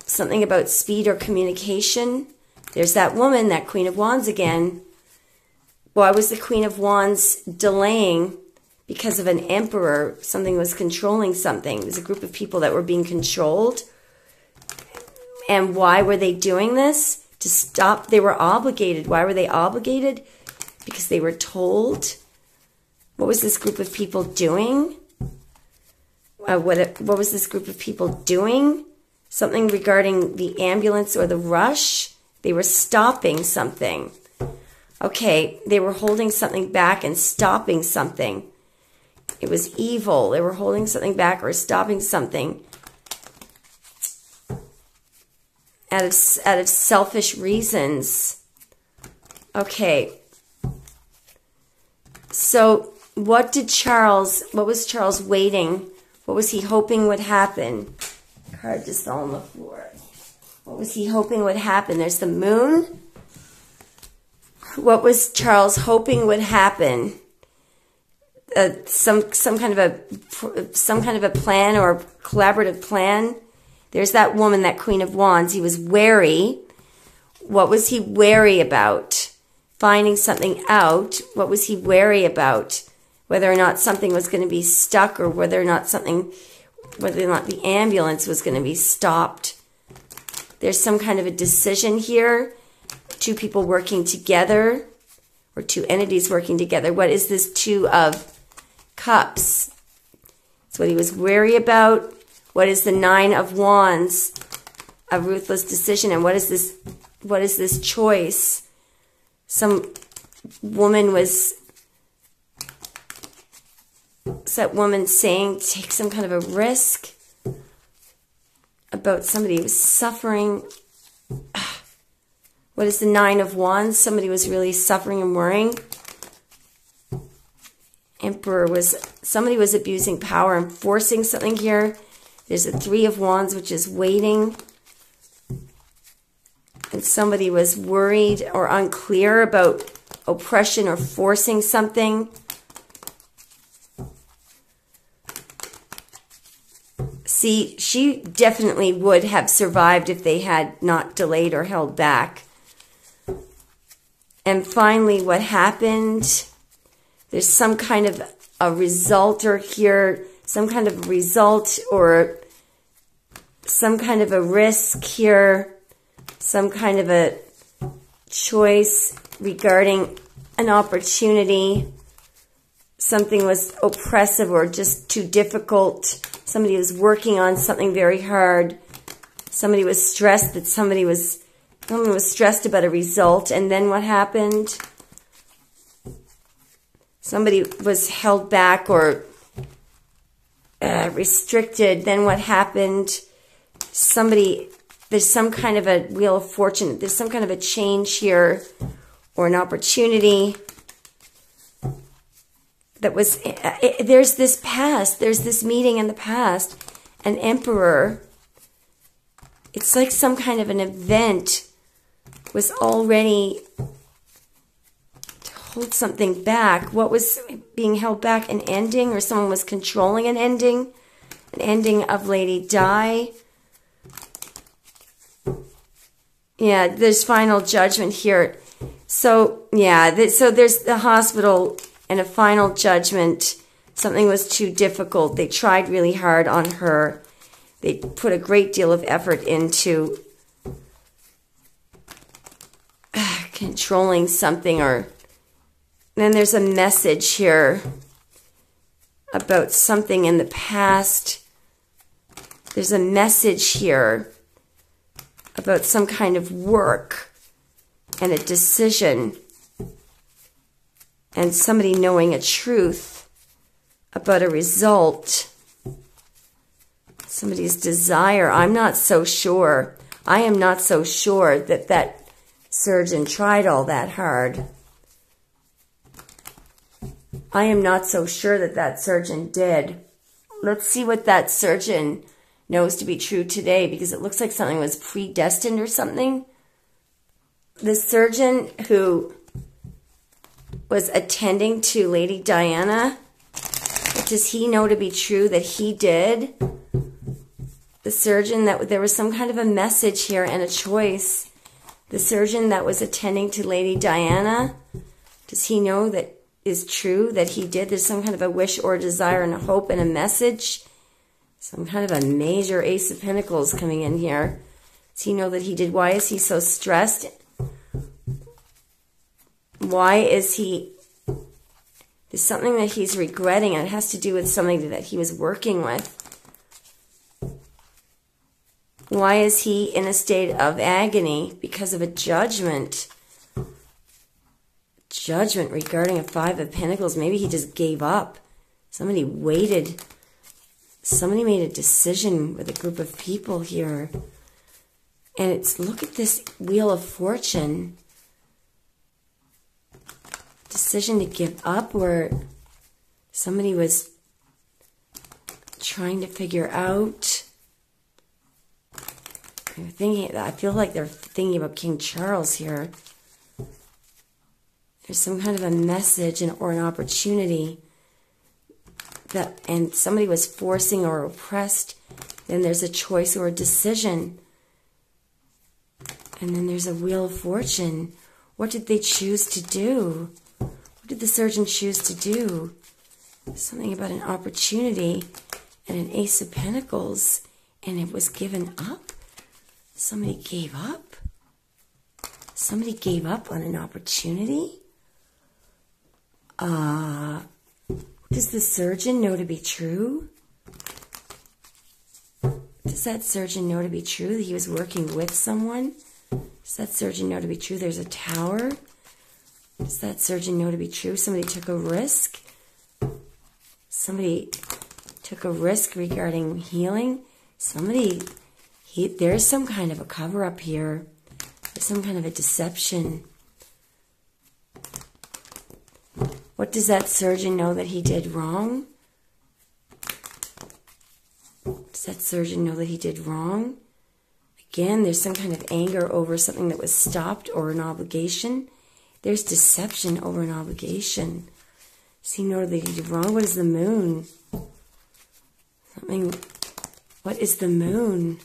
Something about speed or communication? There's that woman, that Queen of Wands again. Why was the Queen of Wands delaying? Because of an emperor. Something was controlling something. There's a group of people that were being controlled. And why were they doing this? To stop. They were obligated. Why were they obligated? Because they were told. What was this group of people doing? Uh, what, what was this group of people doing? Something regarding the ambulance or the rush? They were stopping something. Okay, they were holding something back and stopping something. It was evil. They were holding something back or stopping something out of, out of selfish reasons. Okay. So, what did Charles, what was Charles waiting? What was he hoping would happen? Card just fell on the floor. What was he hoping would happen? There's the moon. What was Charles hoping would happen? Uh, some some kind of a some kind of a plan or collaborative plan. There's that woman, that Queen of Wands. He was wary. What was he wary about? Finding something out. What was he wary about? Whether or not something was going to be stuck or whether or not something, whether or not the ambulance was going to be stopped there's some kind of a decision here. Two people working together or two entities working together. What is this two of cups? It's what he was wary about. What is the nine of wands? A ruthless decision. And what is this, what is this choice? Some woman was, that woman saying take some kind of a risk? about somebody who was suffering. [sighs] What is the Nine of Wands? Somebody was really suffering and worrying. Emperor was, somebody was abusing power and forcing something here. There's a Three of Wands, which is waiting. And somebody was worried or unclear about oppression or forcing something. See, she definitely would have survived if they had not delayed or held back. And finally, what happened? There's some kind of a result or here, some kind of result or some kind of a risk here, some kind of a choice regarding an opportunity. Something was oppressive or just too difficult Somebody was working on something very hard. Somebody was stressed that somebody was, someone was stressed about a result. And then what happened? Somebody was held back or uh, restricted. Then what happened? Somebody, there's some kind of a wheel of fortune. There's some kind of a change here or an opportunity that was it, uh, there's this past there's this meeting in the past an emperor it's like some kind of an event was already to hold something back. What was being held back? An ending or someone was controlling an ending? An ending of lady di yeah there's final judgment here so yeah so there's the hospital and a final judgment. Something was too difficult. They tried really hard on her. They put a great deal of effort into [sighs] controlling something or then there's a message here about something in the past. There's a message here about some kind of work and a decision and somebody knowing a truth about a result, somebody's desire, I'm not so sure. I am not so sure that that surgeon tried all that hard. I am not so sure that that surgeon did. let's see what that surgeon knows to be true today because it looks like something was predestined or something. The surgeon who was attending to Lady Diana, what does he know to be true that he did? The surgeon that there was some kind of a message here and a choice. The surgeon that was attending to Lady Diana, does he know that is true that he did? There's some kind of a wish or desire and a hope and a message. Some kind of a major Ace of Pentacles coming in here. Does he know that he did? Why is he so stressed? Why is he... There's something that he's regretting, it has to do with something that he was working with. Why is he in a state of agony? Because of a judgment judgment regarding a Five of Pentacles. Maybe he just gave up. Somebody waited. Somebody made a decision with a group of people here. And it's, look at this Wheel of Fortune. Decision to give up where somebody was trying to figure out. I'm thinking, I feel like they're thinking about King Charles here there's some kind of a message and, or an opportunity that and somebody was forcing or oppressed then there's a choice or a decision. And then there's a wheel of fortune. What did they choose to do? What did the surgeon choose to do? Something about an opportunity and an ace of pentacles and it was given up? Somebody gave up? Somebody gave up on an opportunity? Uh, does the surgeon know to be true? Does that surgeon know to be true that he was working with someone? Does that surgeon know to be true there's a tower? Does that surgeon know to be true somebody took a risk? Somebody took a risk regarding healing? Somebody, he, there's some kind of a cover up here. There's some kind of a deception. What does that surgeon know that he did wrong? Does that surgeon know that he did wrong? Again, there's some kind of anger over something that was stopped or an obligation. There's deception over an obligation. Does he know that he did wrong? What is the moon? Something. What is the moon?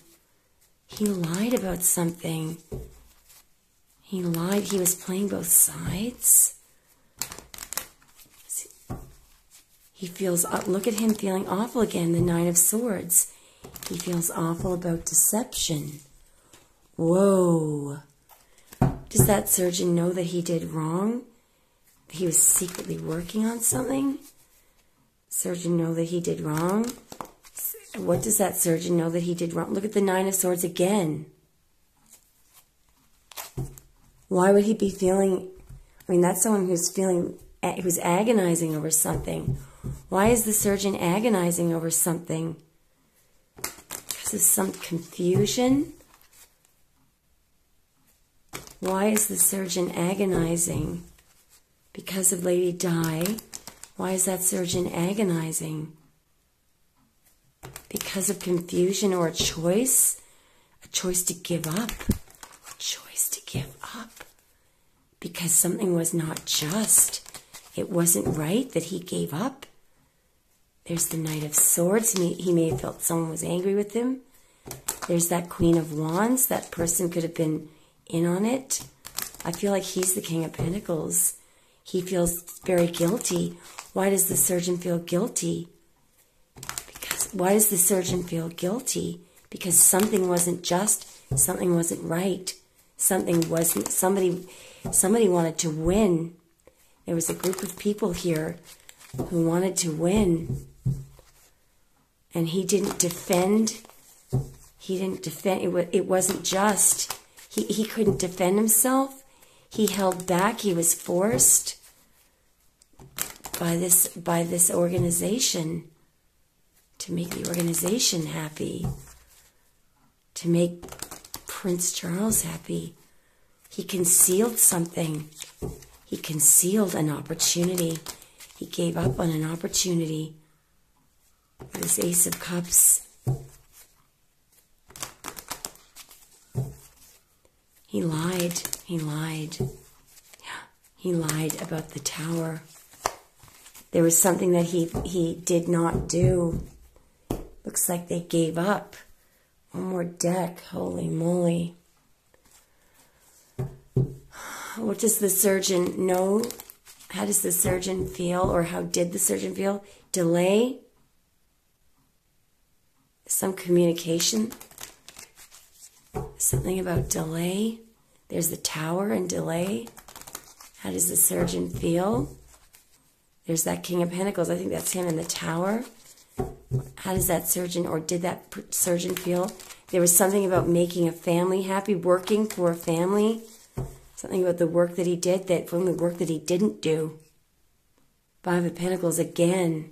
He lied about something. He lied. He was playing both sides. He feels, look at him feeling awful again, the Nine of Swords. He feels awful about deception. Whoa. Does that surgeon know that he did wrong? He was secretly working on something? Surgeon know that he did wrong? What does that surgeon know that he did wrong? Look at the Nine of Swords again. Why would he be feeling, I mean, that's someone who's feeling, who's agonizing over something why is the surgeon agonizing over something? Because of some confusion? Why is the surgeon agonizing? Because of Lady Di? Why is that surgeon agonizing? Because of confusion or a choice? A choice to give up? A choice to give up? Because something was not just. It wasn't right that he gave up. There's the Knight of Swords. He may have felt someone was angry with him. There's that Queen of Wands. That person could have been in on it. I feel like he's the King of Pentacles. He feels very guilty. Why does the surgeon feel guilty? Because why does the surgeon feel guilty? Because something wasn't just, something wasn't right. Something wasn't somebody somebody wanted to win. There was a group of people here who wanted to win and he didn't defend. He didn't defend. It, was, it wasn't just. He, he couldn't defend himself. He held back. He was forced by this by this organization to make the organization happy, to make Prince Charles happy. He concealed something. He concealed an opportunity. He gave up on an opportunity This Ace of Cups. He lied. He lied. [gasps] He lied about the tower. There was something that he he did not do. Looks like they gave up. One more deck. Holy moly. [sighs] What does the surgeon know? How does the surgeon feel, or how did the surgeon feel? Delay? Some communication? Something about delay? There's the tower and delay. How does the surgeon feel? There's that King of Pentacles. I think that's him in the tower. How does that surgeon or did that surgeon feel? There was something about making a family happy, working for a family. Something about the work that he did, that from the work that he didn't do. Five of Pentacles again.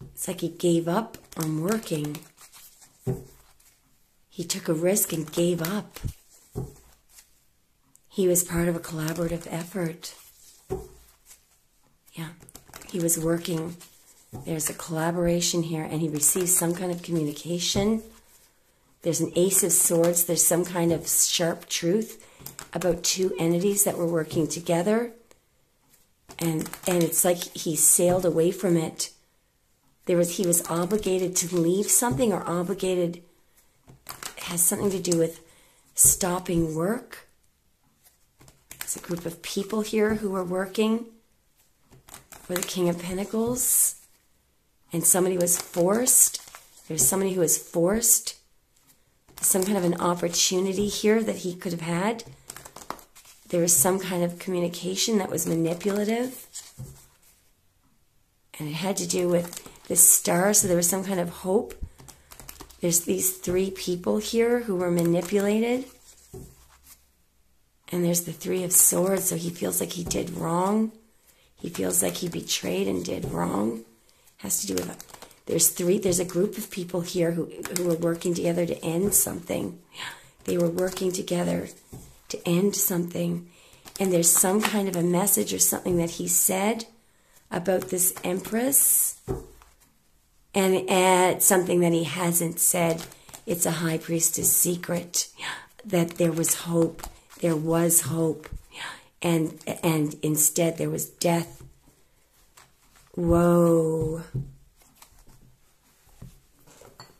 It's like he gave up on working. He took a risk and gave up. He was part of a collaborative effort. Yeah, he was working. There's a collaboration here, and he receives some kind of communication. There's an Ace of Swords. There's some kind of sharp truth about two entities that were working together. And, and it's like he sailed away from it. There was he was obligated to leave something or obligated has something to do with stopping work. It's a group of people here who are working for the King of Pentacles. And somebody was forced. There's somebody who was forced. Some kind of an opportunity here that he could have had. There was some kind of communication that was manipulative. And it had to do with this star, so there was some kind of hope. There's these three people here who were manipulated. And there's the Three of Swords, so he feels like he did wrong. He feels like he betrayed and did wrong. Has to do with there's three there's a group of people here who who were working together to end something. They were working together to end something. And there's some kind of a message or something that he said about this empress. And it's something that he hasn't said. It's a high priestess secret that there was hope. There was hope and and instead there was death. Whoa.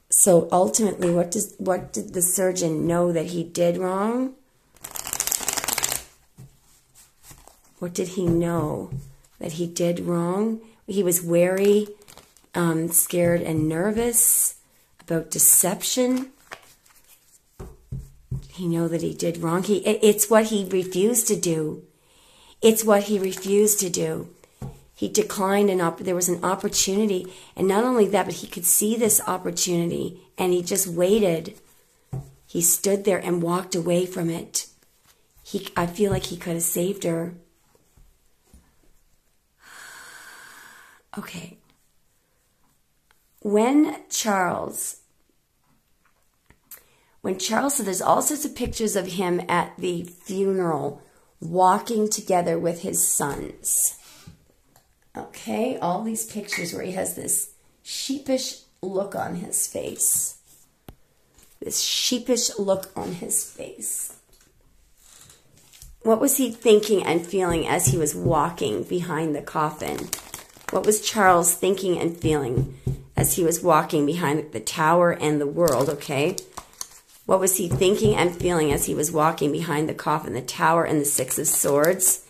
So ultimately, what does what did the surgeon know that he did wrong? What did he know that he did wrong? He was wary, um, scared, and nervous about deception. He know that he did wrong. He it's what he refused to do. It's what he refused to do. He declined an op- there was an opportunity, and not only that, but he could see this opportunity, and he just waited. He stood there and walked away from it. He, I feel like he could have saved her. [sighs] Okay. When Charles, when Charles, so there's all sorts of pictures of him at the funeral walking together with his sons. Okay, all these pictures where he has this sheepish look on his face. This sheepish look on his face. What was he thinking and feeling as he was walking behind the coffin? What was Charles thinking and feeling as he was walking behind the tower and the world, okay? What was he thinking and feeling as he was walking behind the coffin, the tower, and the Six of Swords?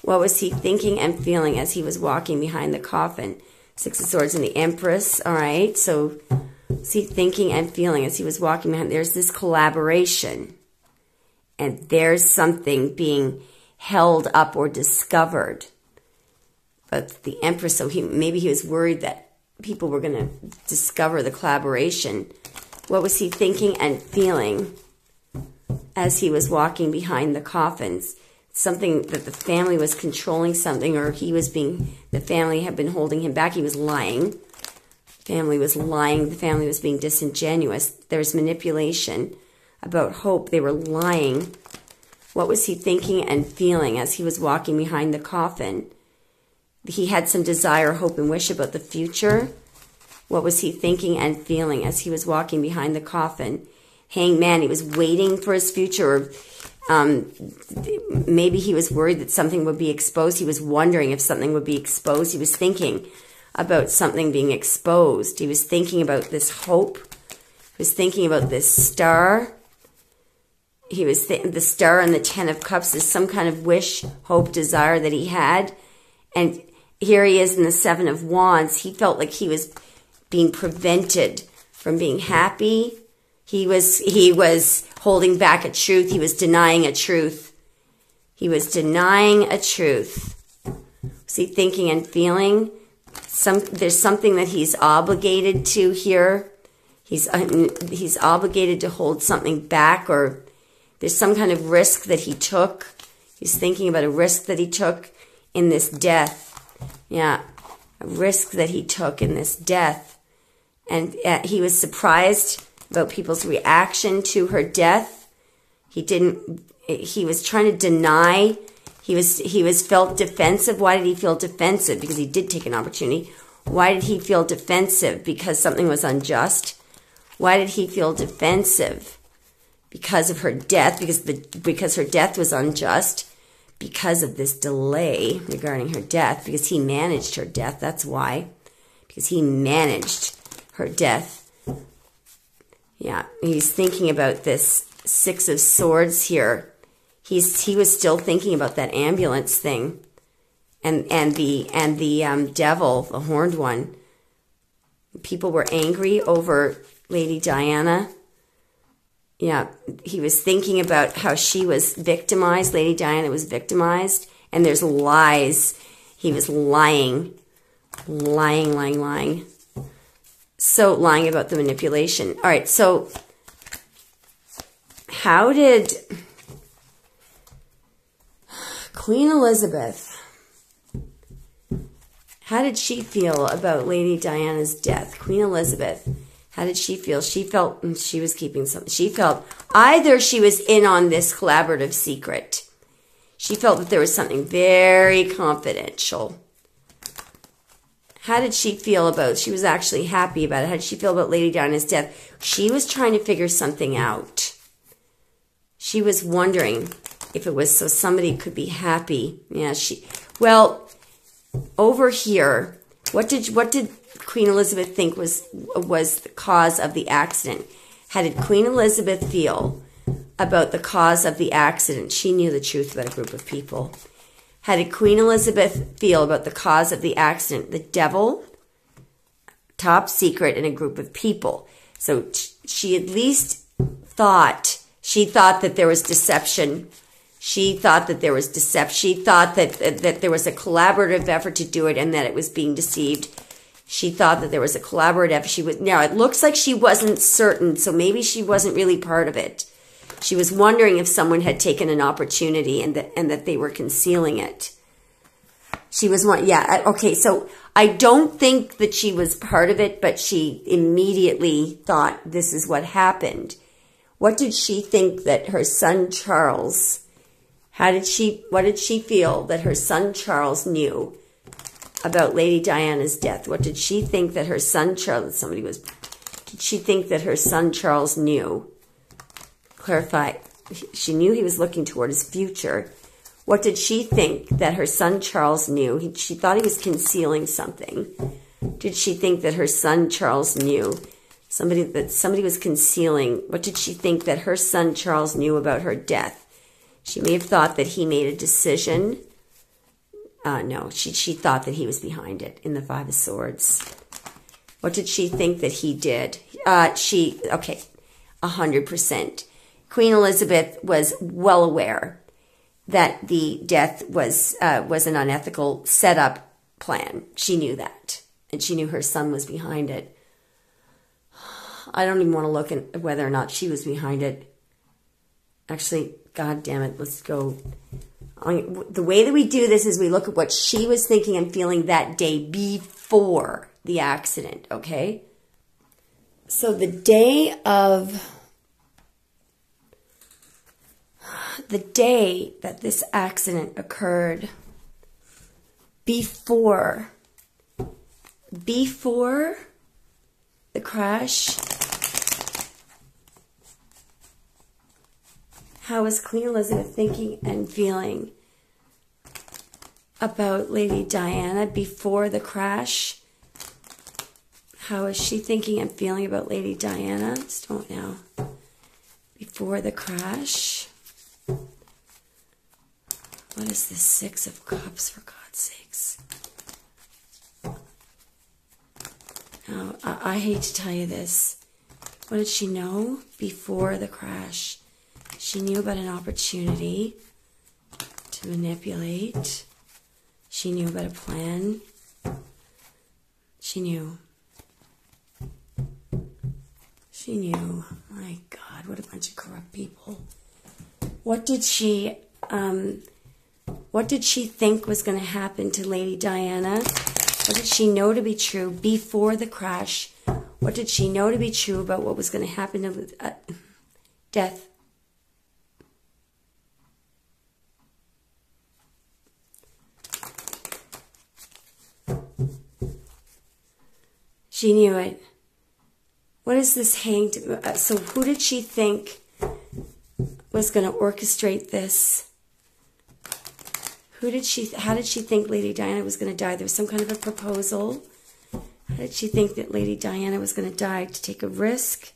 What was he thinking and feeling as he was walking behind the coffin? Six of Swords and the Empress, all right? So, he thinking and feeling as he was walking behind? There's this collaboration. And there's something being held up or discovered. But the Empress, so he maybe he was worried that people were going to discover the collaboration what was he thinking and feeling as he was walking behind the coffins? Something that the family was controlling something, or he was being, the family had been holding him back. He was lying. Family was lying. The family was being disingenuous. There was manipulation about hope. They were lying. What was he thinking and feeling as he was walking behind the coffin? He had some desire, hope, and wish about the future What was he thinking and feeling as he was walking behind the coffin? Hangman, he was waiting for his future. Um, maybe he was worried that something would be exposed. He was wondering if something would be exposed. He was thinking about something being exposed. He was thinking about this hope. He was thinking about this star. He was th- the star and the Ten of Cups is some kind of wish, hope, desire that he had. And here he is in the Seven of Wands. He felt like he was being prevented from being happy. He was, he was holding back a truth. He was denying a truth. He was denying a truth. Was he thinking and feeling? Some, there's something that he's obligated to here. He's, he's obligated to hold something back or there's some kind of risk that he took. He's thinking about a risk that he took in this death. Yeah, a risk that he took in this death. And uh, he was surprised about people's reaction to her death. He didn't, he was trying to deny. He was, he was felt defensive. Why did he feel defensive? Because he did take an opportunity. Why did he feel defensive? Because something was unjust. Why did he feel defensive? Because of her death, because the, because her death was unjust because of this delay regarding her death, because he managed her death. That's why. Because he managed her death. Yeah, he's thinking about this Six of Swords here. He's he was still thinking about that ambulance thing, and and the and the um, devil, the horned one. People were angry over Lady Diana yeah, he was thinking about how she was victimized. Lady Diana was victimized, and there's lies. He was lying, lying, lying, lying. So lying about the manipulation. All right, so how did Queen Elizabeth? How did she feel about Lady Diana's death? Queen Elizabeth how did she feel? She felt mm, she was keeping something. She felt either she was in on this collaborative secret. She felt that there was something very confidential. How did she feel about She was actually happy about it. How did she feel about Lady Diana's death? She was trying to figure something out. She was wondering if it was so somebody could be happy. Yeah, she well, over here, what did what did Queen Elizabeth think was was the cause of the accident? How did Queen Elizabeth feel about the cause of the accident? She knew the truth about a group of people. How did Queen Elizabeth feel about the cause of the accident? The devil, top secret, and a group of people. So she at least thought she thought that there was deception. She thought that there was deception. She thought that, that, that there was a collaborative effort to do it and that it was being deceived she thought that there was a collaborative. She was now it looks like she wasn't certain, so maybe she wasn't really part of it. She was wondering if someone had taken an opportunity and that and that they were concealing it. She was one, yeah, okay. So I don't think that she was part of it, but she immediately thought this is what happened. What did she think that her son Charles? How did she? What did she feel that her son Charles knew about Lady Diana's death? What did she think that her son Charles, somebody was, did she think that her son Charles knew? Clarify. She knew he was looking toward his future. What did she think that her son Charles knew? He, she thought he was concealing something. Did she think that her son Charles knew? Somebody that somebody was concealing. What did she think that her son Charles knew about her death? She may have thought that he made a decision uh, no, she, she thought that he was behind it in the Five of Swords. What did she think that he did? Uh, she, okay, a hundred percent. Queen Elizabeth was well aware that the death was, uh, was an unethical setup plan. She knew that. And she knew her son was behind it. I don't even want to look at whether or not she was behind it. Actually, God damn it, let's go the way that we do this is we look at what she was thinking and feeling that day before the accident, okay? So the day of the day that this accident occurred before before the crash. How is Queen Elizabeth thinking and feeling about Lady Diana before the crash? How is she thinking and feeling about Lady Diana? Just don't know. Before the crash. What is this Six of Cups, for God's sakes? Now, I, I hate to tell you this. What did she know before the crash? She knew about an opportunity to manipulate. She knew about a plan. She knew. She knew. My God, what a bunch of corrupt people. What did she um, what did she think was going to happen to Lady Diana? What did she know to be true before the crash? What did she know to be true about what was going to happen to uh, death? She knew it. What is this hanged? Uh, so, who did she think was going to orchestrate this? Who did she, how did she think Lady Diana was going to die? There was some kind of a proposal. How did she think that Lady Diana was going to die to take a risk?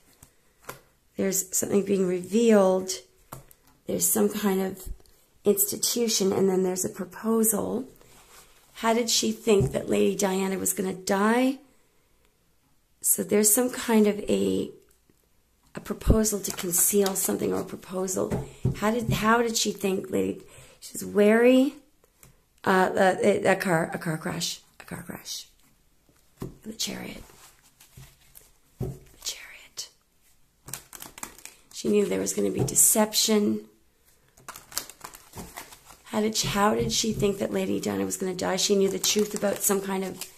There's something being revealed. There's some kind of institution, and then there's a proposal. How did she think that Lady Diana was going to die? So there's some kind of a a proposal to conceal something or a proposal. How did how did she think Lady? She's wary. Uh, a, a car, a car crash, a car crash. The chariot. The chariot. She knew there was going to be deception. How did how did she think that Lady Diana was going to die? She knew the truth about some kind of.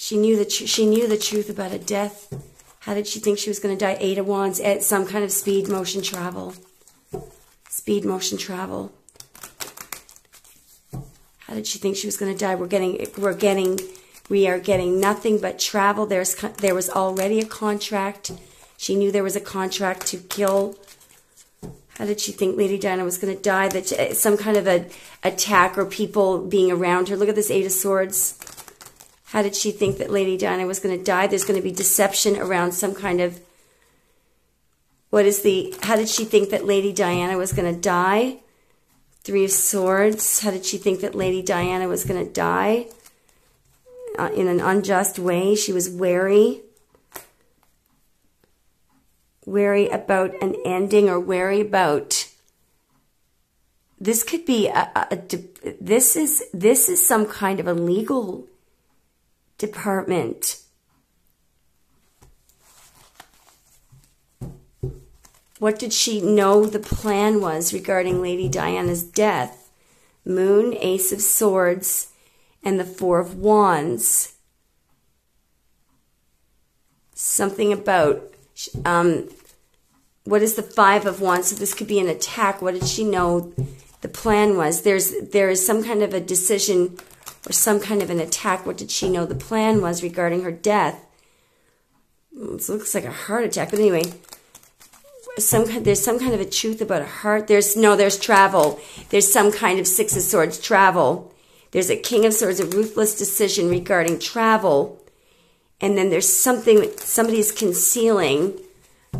She knew the she knew the truth about a death. How did she think she was going to die? Eight of Wands at some kind of speed motion travel. Speed motion travel. How did she think she was going to die? We're getting, we're getting, we are getting nothing but travel. There's, there was already a contract. She knew there was a contract to kill. How did she think Lady Diana was going to die? That some kind of a attack or people being around her. Look at this Eight of Swords. How did she think that Lady Diana was going to die? There's going to be deception around some kind of. What is the. How did she think that Lady Diana was going to die? Three of Swords. How did she think that Lady Diana was going to die? Uh, in an unjust way. She was wary. Wary about an ending or wary about. This could be a, a, a this is this is some kind of a legal department What did she know the plan was regarding Lady Diana's death? Moon, Ace of Swords, and the Four of Wands. Something about um, what is the Five of Wands? So this could be an attack. What did she know the plan was? There's there is some kind of a decision or some kind of an attack. What did she know the plan was regarding her death? It looks like a heart attack, but anyway, some there's some kind of a truth about a heart. There's no, there's travel. There's some kind of six of swords travel. There's a king of swords, a ruthless decision regarding travel. And then there's something somebody's concealing.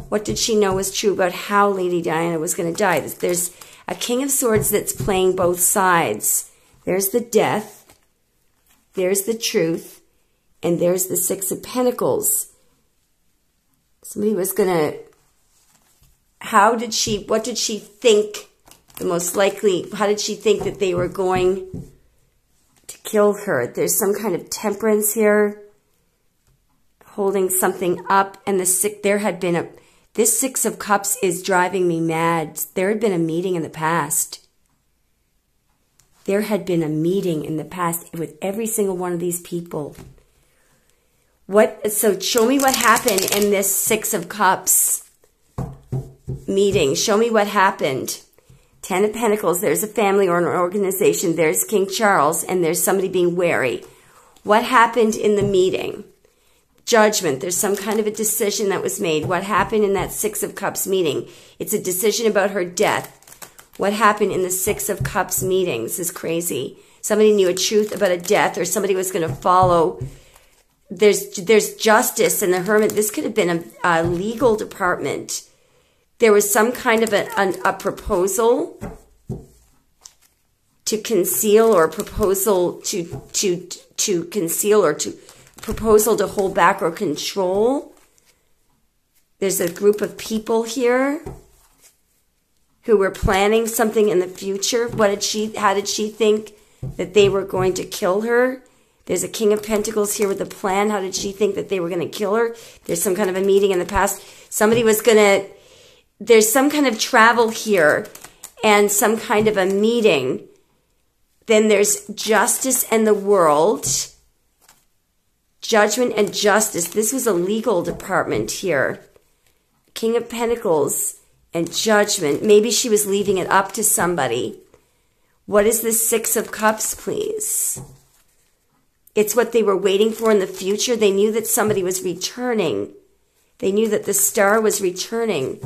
What did she know was true about how Lady Diana was going to die? There's a king of swords that's playing both sides. There's the death. There's the truth. And there's the six of pentacles. Somebody was going to how did she, what did she think the most likely, how did she think that they were going to kill her? There's some kind of temperance here, holding something up, and the sick, there had been a, this Six of Cups is driving me mad. There had been a meeting in the past. There had been a meeting in the past with every single one of these people. What, so show me what happened in this Six of Cups meeting. Show me what happened. Ten of Pentacles, there's a family or an organization, there's King Charles, and there's somebody being wary. What happened in the meeting? judgment. There's some kind of a decision that was made. What happened in that Six of Cups meeting? It's a decision about her death. What happened in the Six of Cups meeting? This is crazy. Somebody knew a truth about a death, or somebody was going to follow. There's there's justice in the hermit. This could have been a, a legal department. There was some kind of a, a, a proposal to conceal or proposal to to to conceal or to proposal to hold back or control. There's a group of people here who were planning something in the future. What did she how did she think that they were going to kill her? There's a King of Pentacles here with a plan. How did she think that they were going to kill her? There's some kind of a meeting in the past. Somebody was going to there's some kind of travel here and some kind of a meeting then there's justice and the world, judgment and justice. This was a legal department here. King of Pentacles and judgment. Maybe she was leaving it up to somebody. What is the Six of Cups, please? It's what they were waiting for in the future. They knew that somebody was returning. They knew that the star was returning.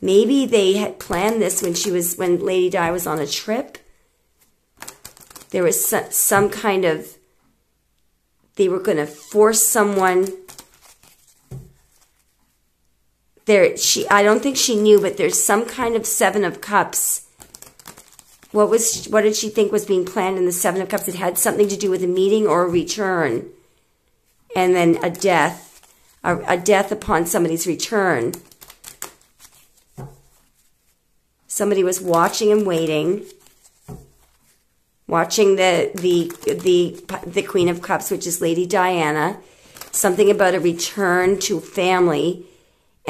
Maybe they had planned this when she was when Lady Di was on a trip there was some kind of, they were going to force someone. There, she, I don't think she knew, but there's some kind of Seven of Cups. What was, what did she think was being planned in the Seven of Cups? It had something to do with a meeting or a return. And then a death, a, a death upon somebody's return. Somebody was watching and waiting watching the the the the Queen of Cups, which is Lady Diana, something about a return to family,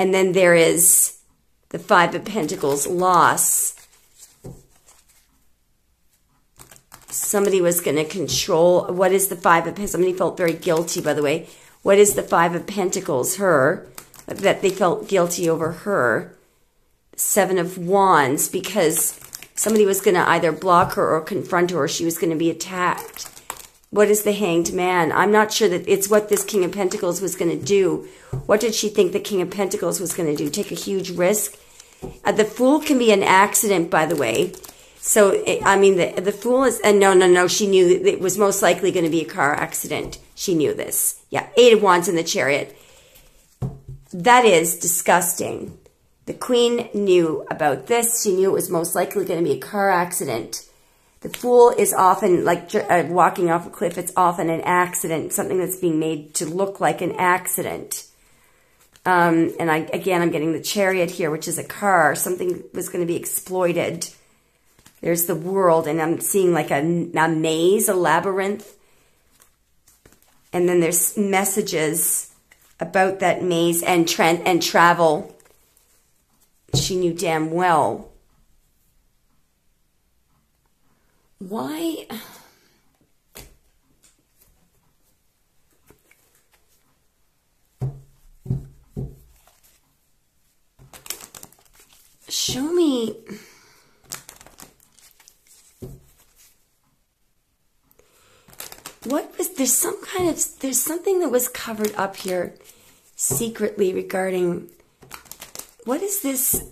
and then there is the Five of Pentacles, loss. Somebody was going to control. What is the Five of Pentacles? Somebody felt very guilty, by the way. What is the Five of Pentacles? Her. That they felt guilty over her. Seven of Wands, because somebody was going to either block her or confront her or she was going to be attacked. What is the hanged man? I'm not sure that it's what this King of Pentacles was going to do. What did she think the King of Pentacles was going to do? Take a huge risk? Uh, the Fool can be an accident, by the way. So, I mean, the, the Fool is, and no, no, no, she knew it was most likely going to be a car accident. She knew this. Yeah, Eight of Wands in the Chariot. That is disgusting. The queen knew about this. She knew it was most likely going to be a car accident. The fool is often, like uh, walking off a cliff, it's often an accident, something that's being made to look like an accident. Um, and I, again, I'm getting the chariot here, which is a car. Something was going to be exploited. There's the world, and I'm seeing like a, a maze, a labyrinth. And then there's messages about that maze and, tra and travel she knew damn well. Why? Show me. What was there's some kind of there's something that was covered up here secretly regarding what is this?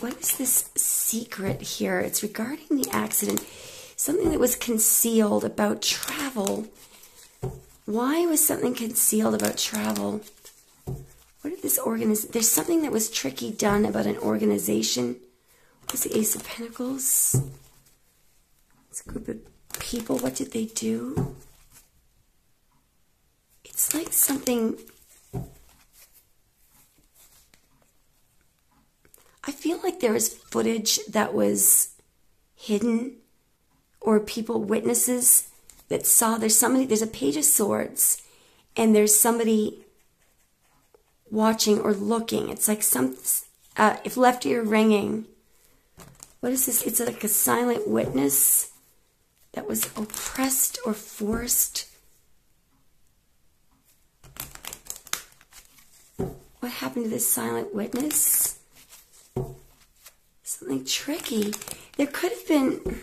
What is this secret here? It's regarding the accident. Something that was concealed about travel. Why was something concealed about travel? What did this organiz? There's something that was tricky done about an organization. What's the Ace of Pentacles? It's a group of people. What did they do? It's like something I feel like there is footage that was hidden or people, witnesses that saw there's somebody, there's a page of swords and there's somebody watching or looking. It's like some, uh, if left ear ringing. What is this? It's like a silent witness that was oppressed or forced. What happened to this silent witness? Something tricky. There could have been.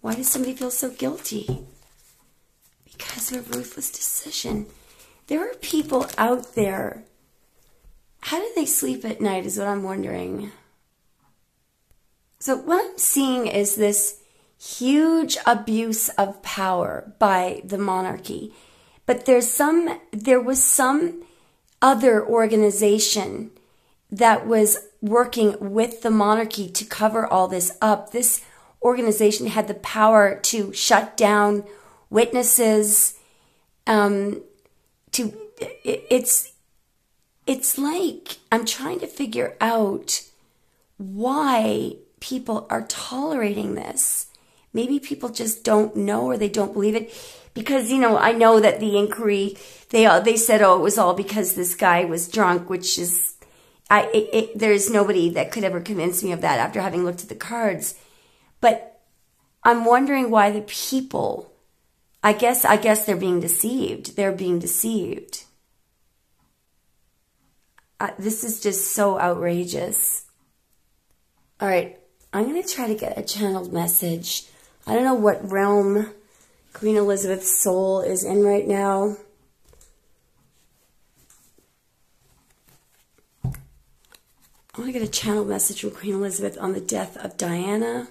Why does somebody feel so guilty? because of a ruthless decision. There are people out there. How do they sleep at night, is what I'm wondering. So, what I'm seeing is this huge abuse of power by the monarchy. But there's some, there was some other organization that was working with the monarchy to cover all this up. This organization had the power to shut down witnesses. Um, to it, it's it's like I'm trying to figure out why people are tolerating this. Maybe people just don't know or they don't believe it because you know I know that the inquiry they they said oh it was all because this guy was drunk, which is I it, it, there's nobody that could ever convince me of that after having looked at the cards. But I'm wondering why the people I guess I guess they're being deceived. They're being deceived. Uh, this is just so outrageous. All right, I'm going to try to get a channeled message. I don't know what realm Queen Elizabeth's soul is in right now. I want to get a channel message from Queen Elizabeth on the death of Diana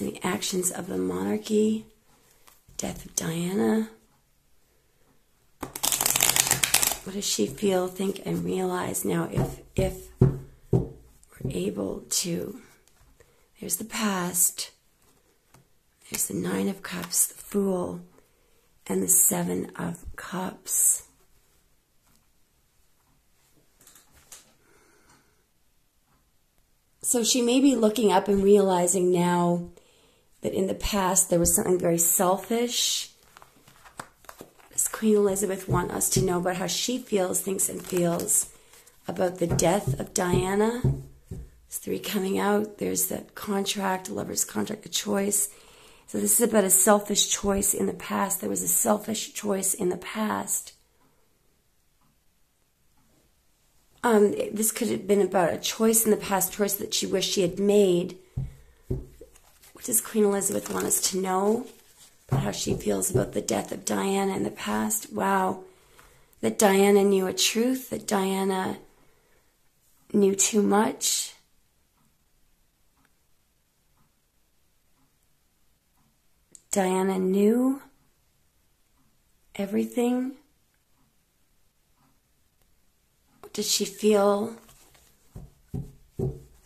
and the actions of the monarchy, death of Diana. What does she feel, think, and realize now if if we're able to? There's the past. There's the Nine of Cups, the Fool, and the Seven of Cups. So she may be looking up and realizing now that in the past there was something very selfish. Does Queen Elizabeth want us to know about how she feels, thinks, and feels about the death of Diana? There's three coming out. There's the contract, a lover's contract, a choice. So this is about a selfish choice in the past. There was a selfish choice in the past. Um, this could have been about a choice in the past, choice that she wished she had made. What does Queen Elizabeth want us to know about how she feels about the death of Diana in the past? Wow. That Diana knew a truth, that Diana knew too much. Diana knew everything. Did she feel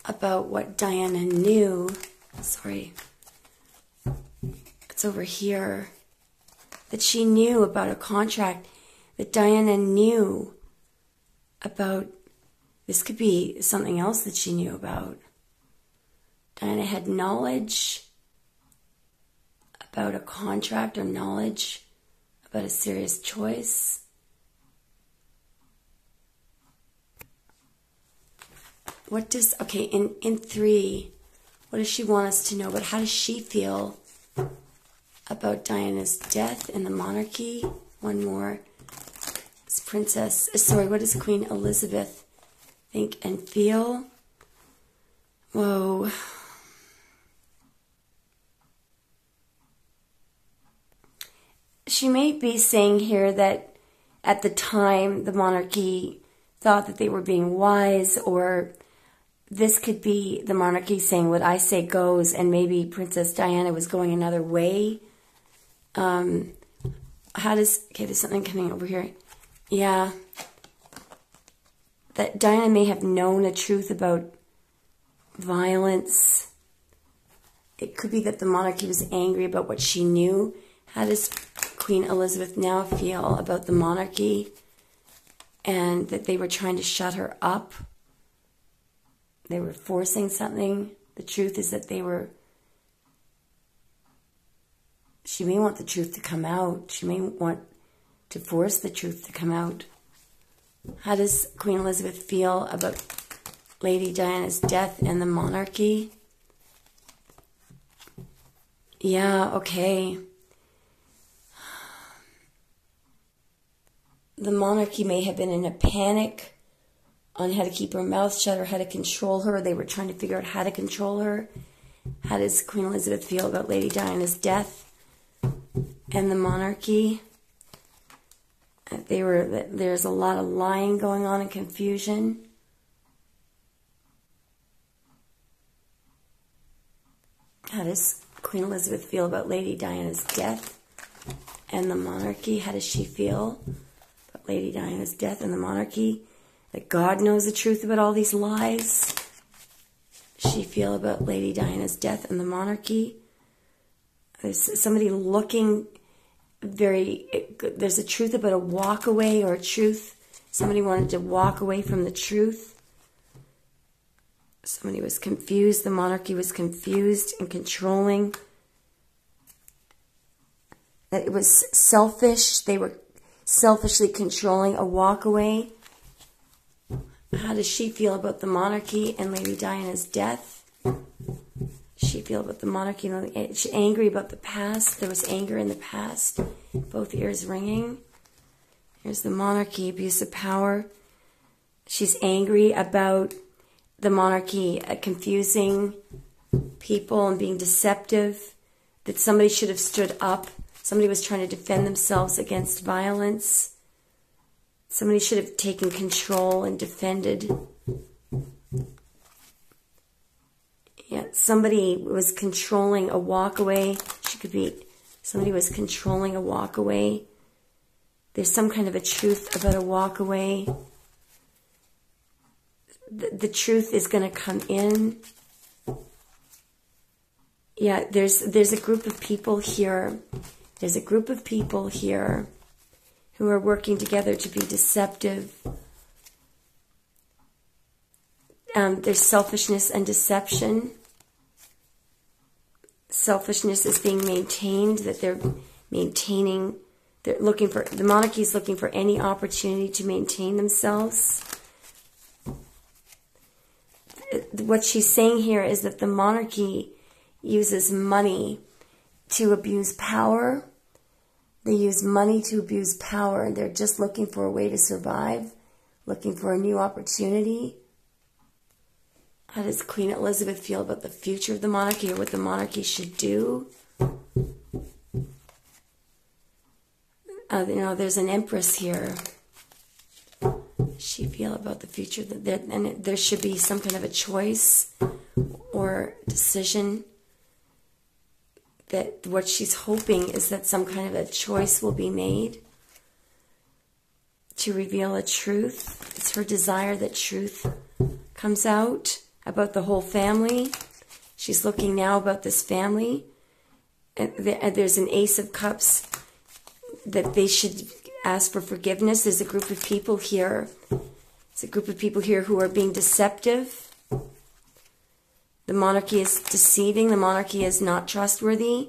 about what Diana knew? Sorry, it's over here. That she knew about a contract, that Diana knew about. This could be something else that she knew about. Diana had knowledge about a contract or knowledge about a serious choice. What does okay in in three what does she want us to know? But how does she feel about diana's death and the monarchy? One more. It's princess uh, sorry what does queen elizabeth think and feel? Whoa. She may be saying here that at the time the monarchy thought that they were being wise or this could be the monarchy saying what I say goes, and maybe Princess Diana was going another way. Um, how does okay? There's something coming over here. Yeah, that Diana may have known a truth about violence. It could be that the monarchy was angry about what she knew. How does Queen Elizabeth now feel about the monarchy and that they were trying to shut her up? They were forcing something. The truth is that they were. She may want the truth to come out. She may want to force the truth to come out. How does Queen Elizabeth feel about Lady Diana's death and the monarchy? Yeah, okay. The monarchy may have been in a panic on how to keep her mouth shut or how to control her. They were trying to figure out how to control her. How does Queen Elizabeth feel about Lady Diana's death? and the monarchy. They were there's a lot of lying going on and confusion. How does Queen Elizabeth feel about Lady Diana's death and the monarchy? How does she feel about Lady Diana's death and the monarchy? That God knows the truth about all these lies? She feel about Lady Diana's death and the monarchy? There's somebody looking very, there's a truth about a walk away or a truth. Somebody wanted to walk away from the truth. Somebody was confused. The monarchy was confused and controlling. It was selfish. They were selfishly controlling a walk away. How does she feel about the monarchy and Lady Diana's death? She feel about the monarchy she's angry about the past. There was anger in the past. Both ears ringing. Here's the monarchy, abuse of power. She's angry about the monarchy uh, confusing people and being deceptive. That somebody should have stood up. Somebody was trying to defend themselves against violence. Somebody should have taken control and defended. Yeah, somebody was controlling a walkaway. She could be, somebody was controlling a walkaway. There's some kind of a truth about a walkaway. The, the truth is going to come in. Yeah, there's there's a group of people here. There's a group of people here who are working together to be deceptive. Um, there's selfishness and deception. Selfishness is being maintained, that they're maintaining, they're looking for, the monarchy is looking for any opportunity to maintain themselves. What she's saying here is that the monarchy uses money to abuse power they use money to abuse power. They're just looking for a way to survive, looking for a new opportunity. How does Queen Elizabeth feel about the future of the monarchy or what the monarchy should do? Uh, you know, there's an empress here. She feel about the future that and there should be some kind of a choice or decision that what she's hoping is that some kind of a choice will be made to reveal a truth. It's her desire that truth comes out about the whole family. She's looking now about this family. And there's an Ace of Cups that they should ask for forgiveness. There's a group of people here. It's a group of people here who are being deceptive the monarchy is deceiving. The monarchy is not trustworthy.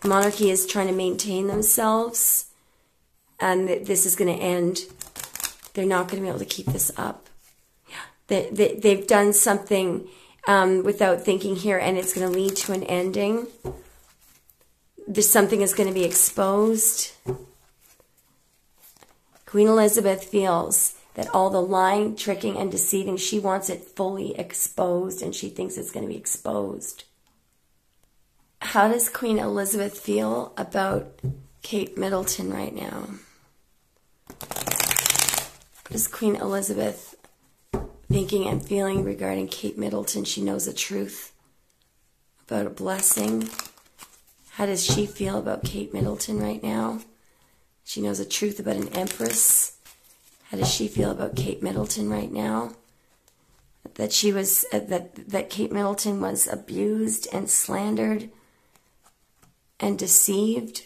The monarchy is trying to maintain themselves. And this is going to end. They're not going to be able to keep this up. They, they, they've done something um, without thinking here, and it's going to lead to an ending. There's something is going to be exposed. Queen Elizabeth feels that all the lying, tricking, and deceiving, she wants it fully exposed and she thinks it's going to be exposed. How does Queen Elizabeth feel about Kate Middleton right now? Is Queen Elizabeth thinking and feeling regarding Kate Middleton? She knows the truth about a blessing. How does she feel about Kate Middleton right now? She knows the truth about an empress. How does she feel about Kate Middleton right now? That she was uh, that that Kate Middleton was abused and slandered and deceived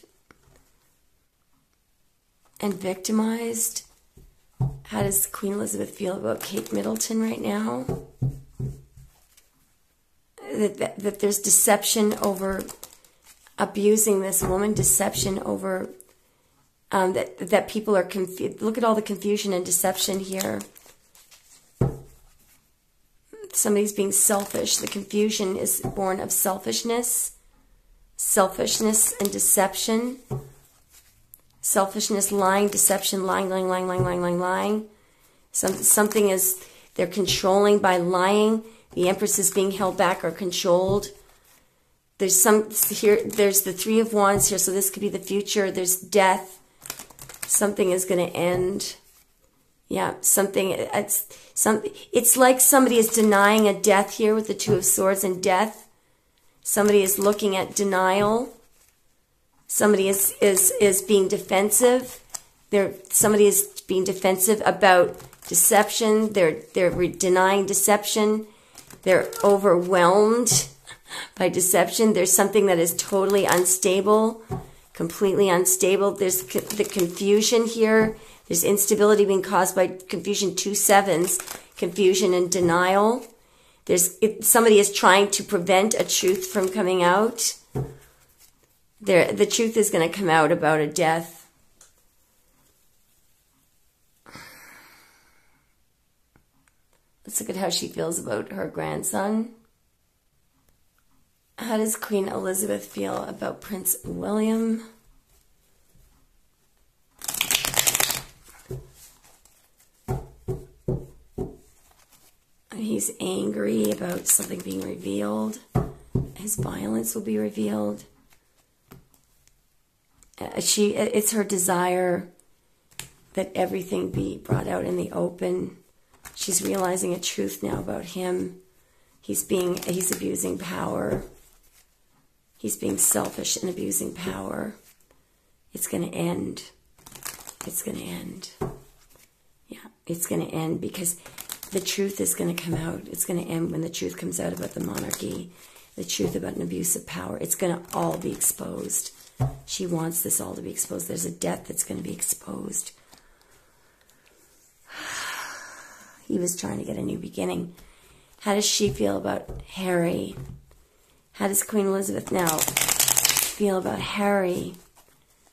and victimized. How does Queen Elizabeth feel about Kate Middleton right now? That, that, that there's deception over abusing this woman, deception over um, that that people are confused. Look at all the confusion and deception here. Somebody's being selfish. The confusion is born of selfishness, selfishness and deception. Selfishness, lying, deception, lying, lying, lying, lying, lying, lying, lying. Some, something is they're controlling by lying. The empress is being held back or controlled. there's some here there's the three of wands here so this could be the future there's death something is going to end. Yeah something it's some it's like somebody is denying a death here with the two of swords and death. Somebody is looking at denial. Somebody is is is being defensive. There somebody is being defensive about deception. They're they're denying deception. They're overwhelmed [laughs] by deception. There's something that is totally unstable, completely unstable. There's the confusion here. There's instability being caused by confusion, two sevens, confusion and denial. There's somebody is trying to prevent a truth from coming out. There, the truth is going to come out about a death. Let's look at how she feels about her grandson. How does Queen Elizabeth feel about Prince William? He's angry about something being revealed. His violence will be revealed. Uh, she, it's her desire that everything be brought out in the open. She's realizing a truth now about him. He's being, he's abusing power. He's being selfish and abusing power. It's going to end. It's going to end. Yeah, it's going to end because the truth is going to come out. It's going to end when the truth comes out about the monarchy, the truth about an abuse of power. It's going to all be exposed. She wants this all to be exposed. There's a death that's going to be exposed. [sighs] He was trying to get a new beginning. How does she feel about Harry? How does Queen Elizabeth now feel about Harry?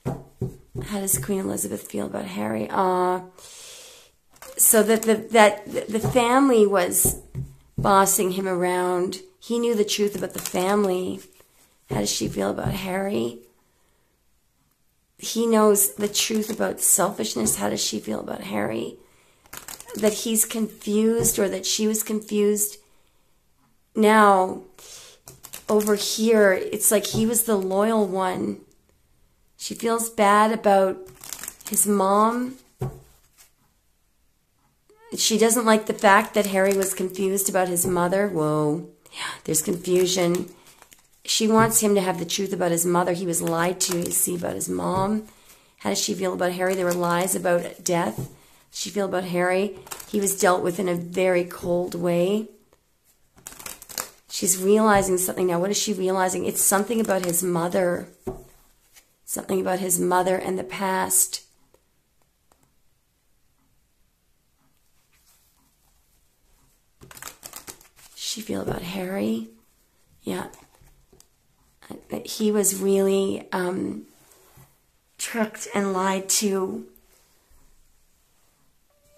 How does Queen Elizabeth feel about Harry? Uh, so that the, that the family was bossing him around. He knew the truth about the family. How does she feel about Harry? He knows the truth about selfishness. How does she feel about Harry? That he's confused or that she was confused. Now, over here, it's like he was the loyal one. She feels bad about his mom. She doesn't like the fact that Harry was confused about his mother. Whoa, there's confusion. She wants him to have the truth about his mother. He was lied to, you see, about his mom. How does she feel about Harry? There were lies about death. She feel about Harry? He was dealt with in a very cold way. She's realizing something now. What is she realizing? It's something about his mother. Something about his mother and the past. She feel about Harry? Yeah. He was really um, tricked and lied to.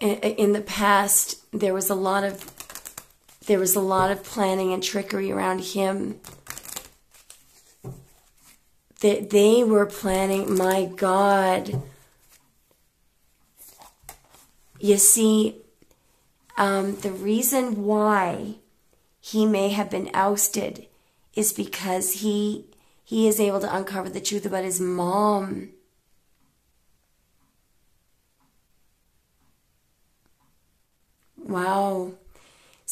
In the past, there was a lot of there was a lot of planning and trickery around him. That they were planning, my God. You see, um, the reason why he may have been ousted is because he he is able to uncover the truth about his mom. Wow.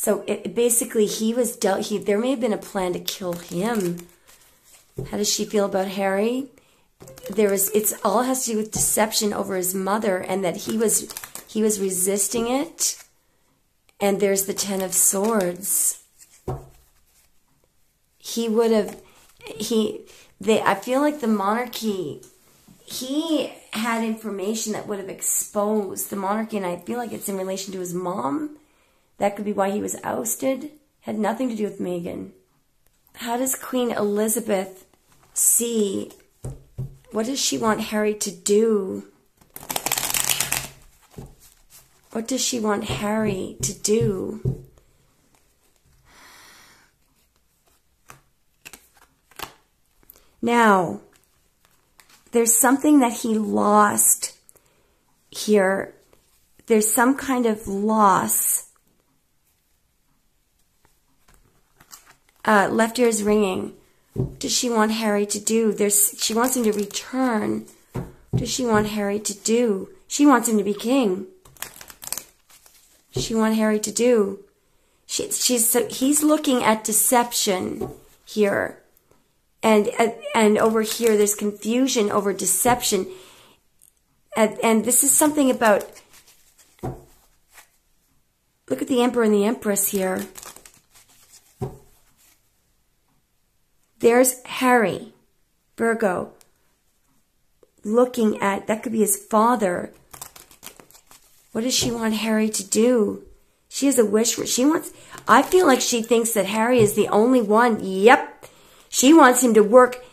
So it, basically, he was dealt. He there may have been a plan to kill him. How does she feel about Harry? There was. It's all has to do with deception over his mother, and that he was he was resisting it. And there's the Ten of Swords. He would have. He. They. I feel like the monarchy. He had information that would have exposed the monarchy, and I feel like it's in relation to his mom that could be why he was ousted. Had nothing to do with Meghan. How does Queen Elizabeth see? What does she want Harry to do? What does she want Harry to do? Now, there's something that he lost here. There's some kind of loss Uh, left ear is ringing. does she want Harry to do? There's she wants him to return. Does she want Harry to do? She wants him to be king. She want Harry to do. She, she's so he's looking at deception here, and and over here there's confusion over deception, and, and this is something about. Look at the emperor and the empress here. There's Harry, Virgo, looking at, that could be his father. What does she want Harry to do? She has a wish. She wants, I feel like she thinks that Harry is the only one. Yep. She wants him to work.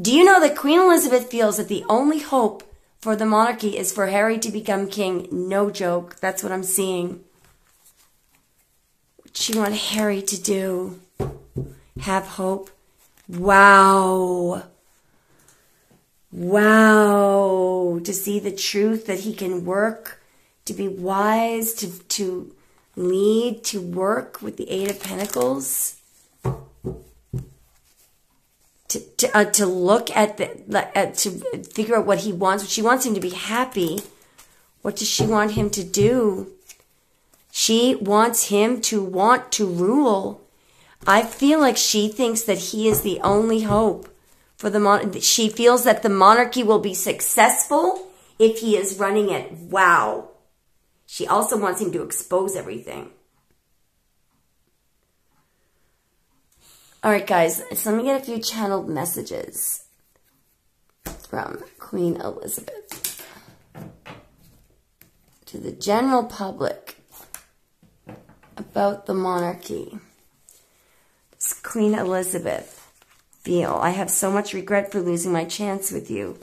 Do you know that Queen Elizabeth feels that the only hope for the monarchy is for Harry to become king? No joke. That's what I'm seeing. What she want Harry to do? Have hope. Wow. Wow. To see the truth that he can work, to be wise, to, to lead, to work with the Eight of Pentacles. To, to, uh, to look at the, uh, to figure out what he wants. She wants him to be happy. What does she want him to do? She wants him to want to rule. I feel like she thinks that he is the only hope for the mon- she feels that the monarchy will be successful if he is running it. Wow. She also wants him to expose everything. All right, guys, so let me get a few channeled messages from Queen Elizabeth to the general public about the monarchy. Queen Elizabeth feel? I have so much regret for losing my chance with you.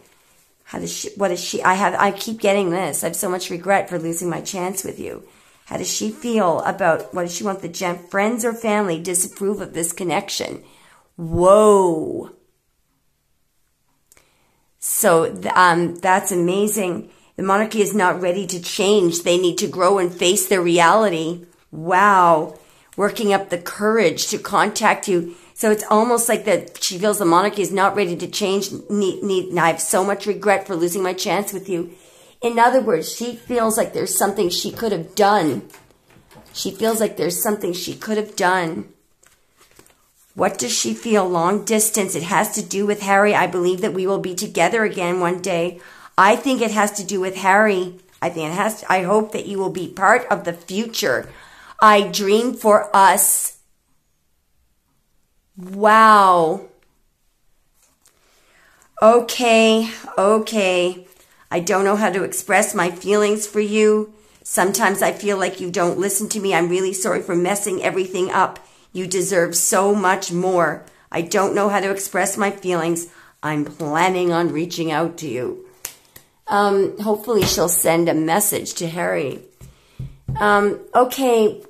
How does she, what is she, I have, I keep getting this. I have so much regret for losing my chance with you. How does she feel about, what does she want the gen, friends or family disapprove of this connection? Whoa. So, um, that's amazing. The monarchy is not ready to change. They need to grow and face their reality. Wow working up the courage to contact you. So it's almost like that she feels the monarchy is not ready to change. Need, need, I have so much regret for losing my chance with you. In other words, she feels like there's something she could have done. She feels like there's something she could have done. What does she feel? Long distance. It has to do with Harry. I believe that we will be together again one day. I think it has to do with Harry. I think it has to, I hope that you will be part of the future. I dream for us. Wow. Okay, okay. I don't know how to express my feelings for you. Sometimes I feel like you don't listen to me. I'm really sorry for messing everything up. You deserve so much more. I don't know how to express my feelings. I'm planning on reaching out to you. Um, hopefully she'll send a message to Harry. Um, okay,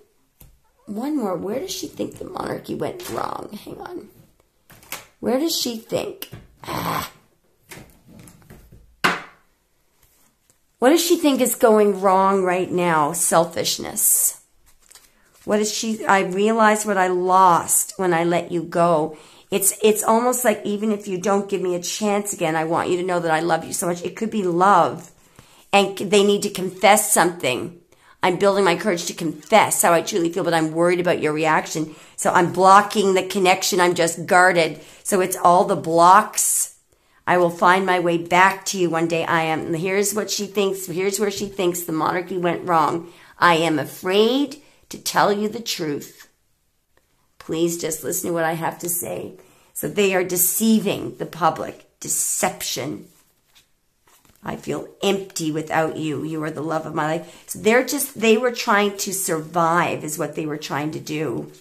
one more. Where does she think the monarchy went wrong? Hang on. Where does she think? Ah. What does she think is going wrong right now? Selfishness. What is she? I realized what I lost when I let you go. It's, it's almost like even if you don't give me a chance again, I want you to know that I love you so much. It could be love and they need to confess something I'm building my courage to confess how I truly feel, but I'm worried about your reaction. So I'm blocking the connection. I'm just guarded. So it's all the blocks. I will find my way back to you one day. I am, here's what she thinks. Here's where she thinks the monarchy went wrong. I am afraid to tell you the truth. Please just listen to what I have to say. So they are deceiving the public. Deception. I feel empty without you. You are the love of my life. So they're just, they were trying to survive, is what they were trying to do.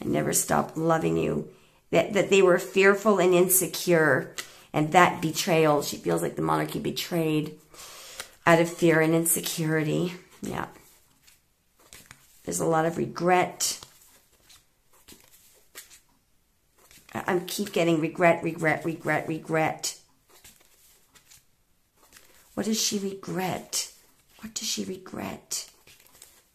I never stopped loving you. That, that they were fearful and insecure. And that betrayal, she feels like the monarchy betrayed out of fear and insecurity. Yeah. There's a lot of regret. I keep getting regret, regret, regret, regret. What does she regret? What does she regret?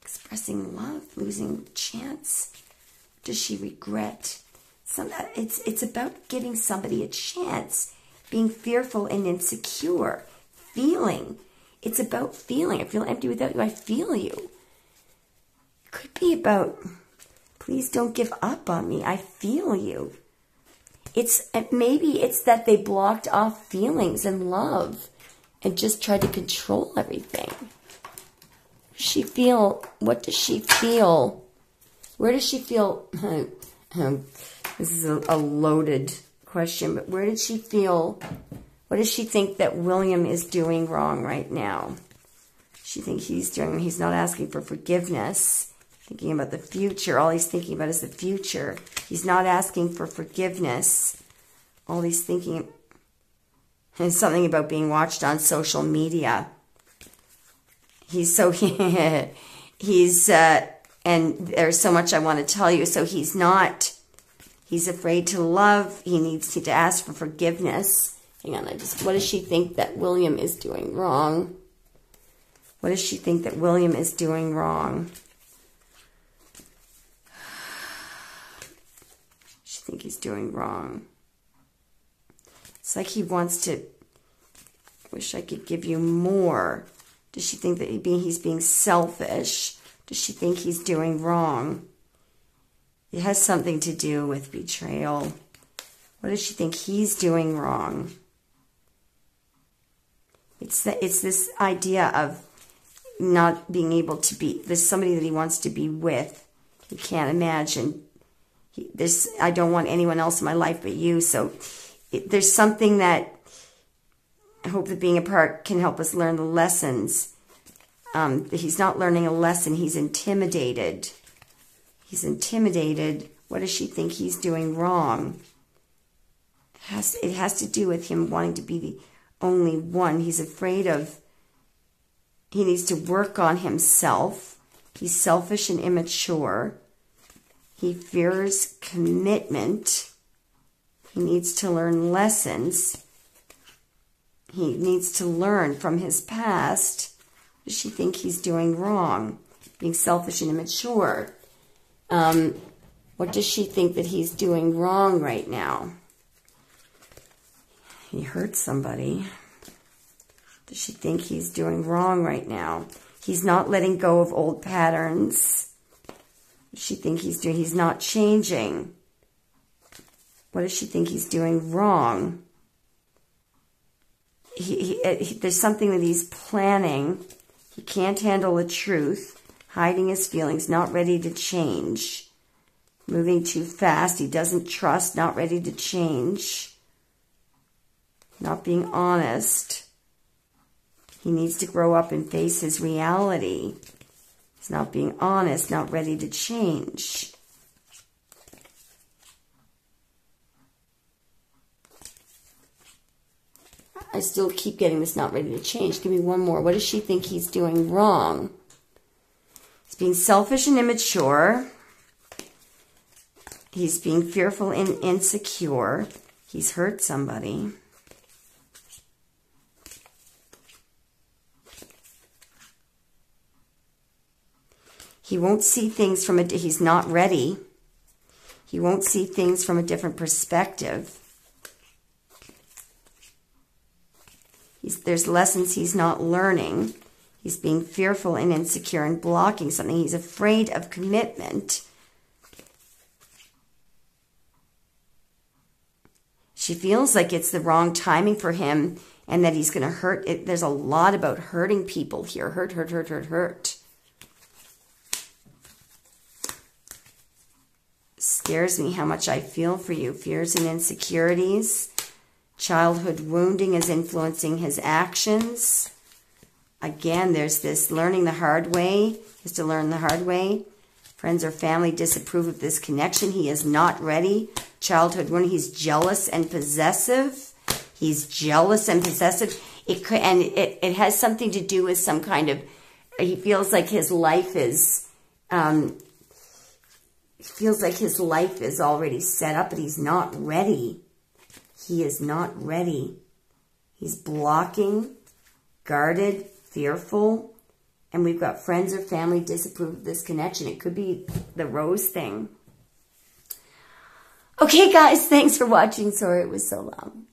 Expressing love, losing chance. What does she regret? Some, uh, it's, it's about giving somebody a chance, being fearful and insecure, feeling. It's about feeling. I feel empty without you. I feel you. It could be about, please don't give up on me. I feel you. It's uh, maybe it's that they blocked off feelings and love and just tried to control everything. She feel what does she feel? Where does she feel [laughs] um, this is a, a loaded question, but where did she feel what does she think that William is doing wrong right now? She thinks he's doing he's not asking for forgiveness thinking about the future. All he's thinking about is the future. He's not asking for forgiveness. All he's thinking is something about being watched on social media. He's so [laughs] he's uh, and there's so much I want to tell you. So he's not. He's afraid to love. He needs to ask for forgiveness. Hang on, I just. What does she think that William is doing wrong? What does she think that William is doing wrong? She think he's doing wrong. It's like he wants to, wish I could give you more. Does she think that he's being selfish? Does she think he's doing wrong? It has something to do with betrayal. What does she think he's doing wrong? It's that it's this idea of not being able to be there's somebody that he wants to be with. He can't imagine this I don't want anyone else in my life but you. So it, there's something that I hope that being apart can help us learn the lessons. Um, he's not learning a lesson. He's intimidated. He's intimidated. What does she think he's doing wrong? It has, it has to do with him wanting to be the only one. He's afraid of, he needs to work on himself. He's selfish and immature. He fears commitment. He needs to learn lessons. He needs to learn from his past. Does she think he's doing wrong? Being selfish and immature. Um, what does she think that he's doing wrong right now? He hurt somebody. Does she think he's doing wrong right now? He's not letting go of old patterns she think he's doing? He's not changing. What does she think he's doing wrong? He, he, uh, he, there's something that he's planning. He can't handle the truth, hiding his feelings, not ready to change, moving too fast. He doesn't trust, not ready to change, not being honest. He needs to grow up and face his reality He's not being honest, not ready to change. I still keep getting this not ready to change. Give me one more. What does she think he's doing wrong? He's being selfish and immature. He's being fearful and insecure. He's hurt somebody. He won't see things from a, he's not ready. He won't see things from a different perspective. He's, there's lessons he's not learning. He's being fearful and insecure and blocking something. He's afraid of commitment. She feels like it's the wrong timing for him and that he's going to hurt. It, there's a lot about hurting people here. Hurt, hurt, hurt, hurt, hurt. scares me how much I feel for you. Fears and insecurities. Childhood wounding is influencing his actions. Again, there's this learning the hard way. Is to learn the hard way. Friends or family disapprove of this connection. He is not ready. Childhood wounding. He's jealous and possessive. He's jealous and possessive. It could, and it, it has something to do with some kind of. He feels like his life is um, feels like his life is already set up, but he's not ready. He is not ready. He's blocking, guarded, fearful, and we've got friends or family disapprove of this connection. It could be the rose thing. Okay, guys, thanks for watching. Sorry it was so long.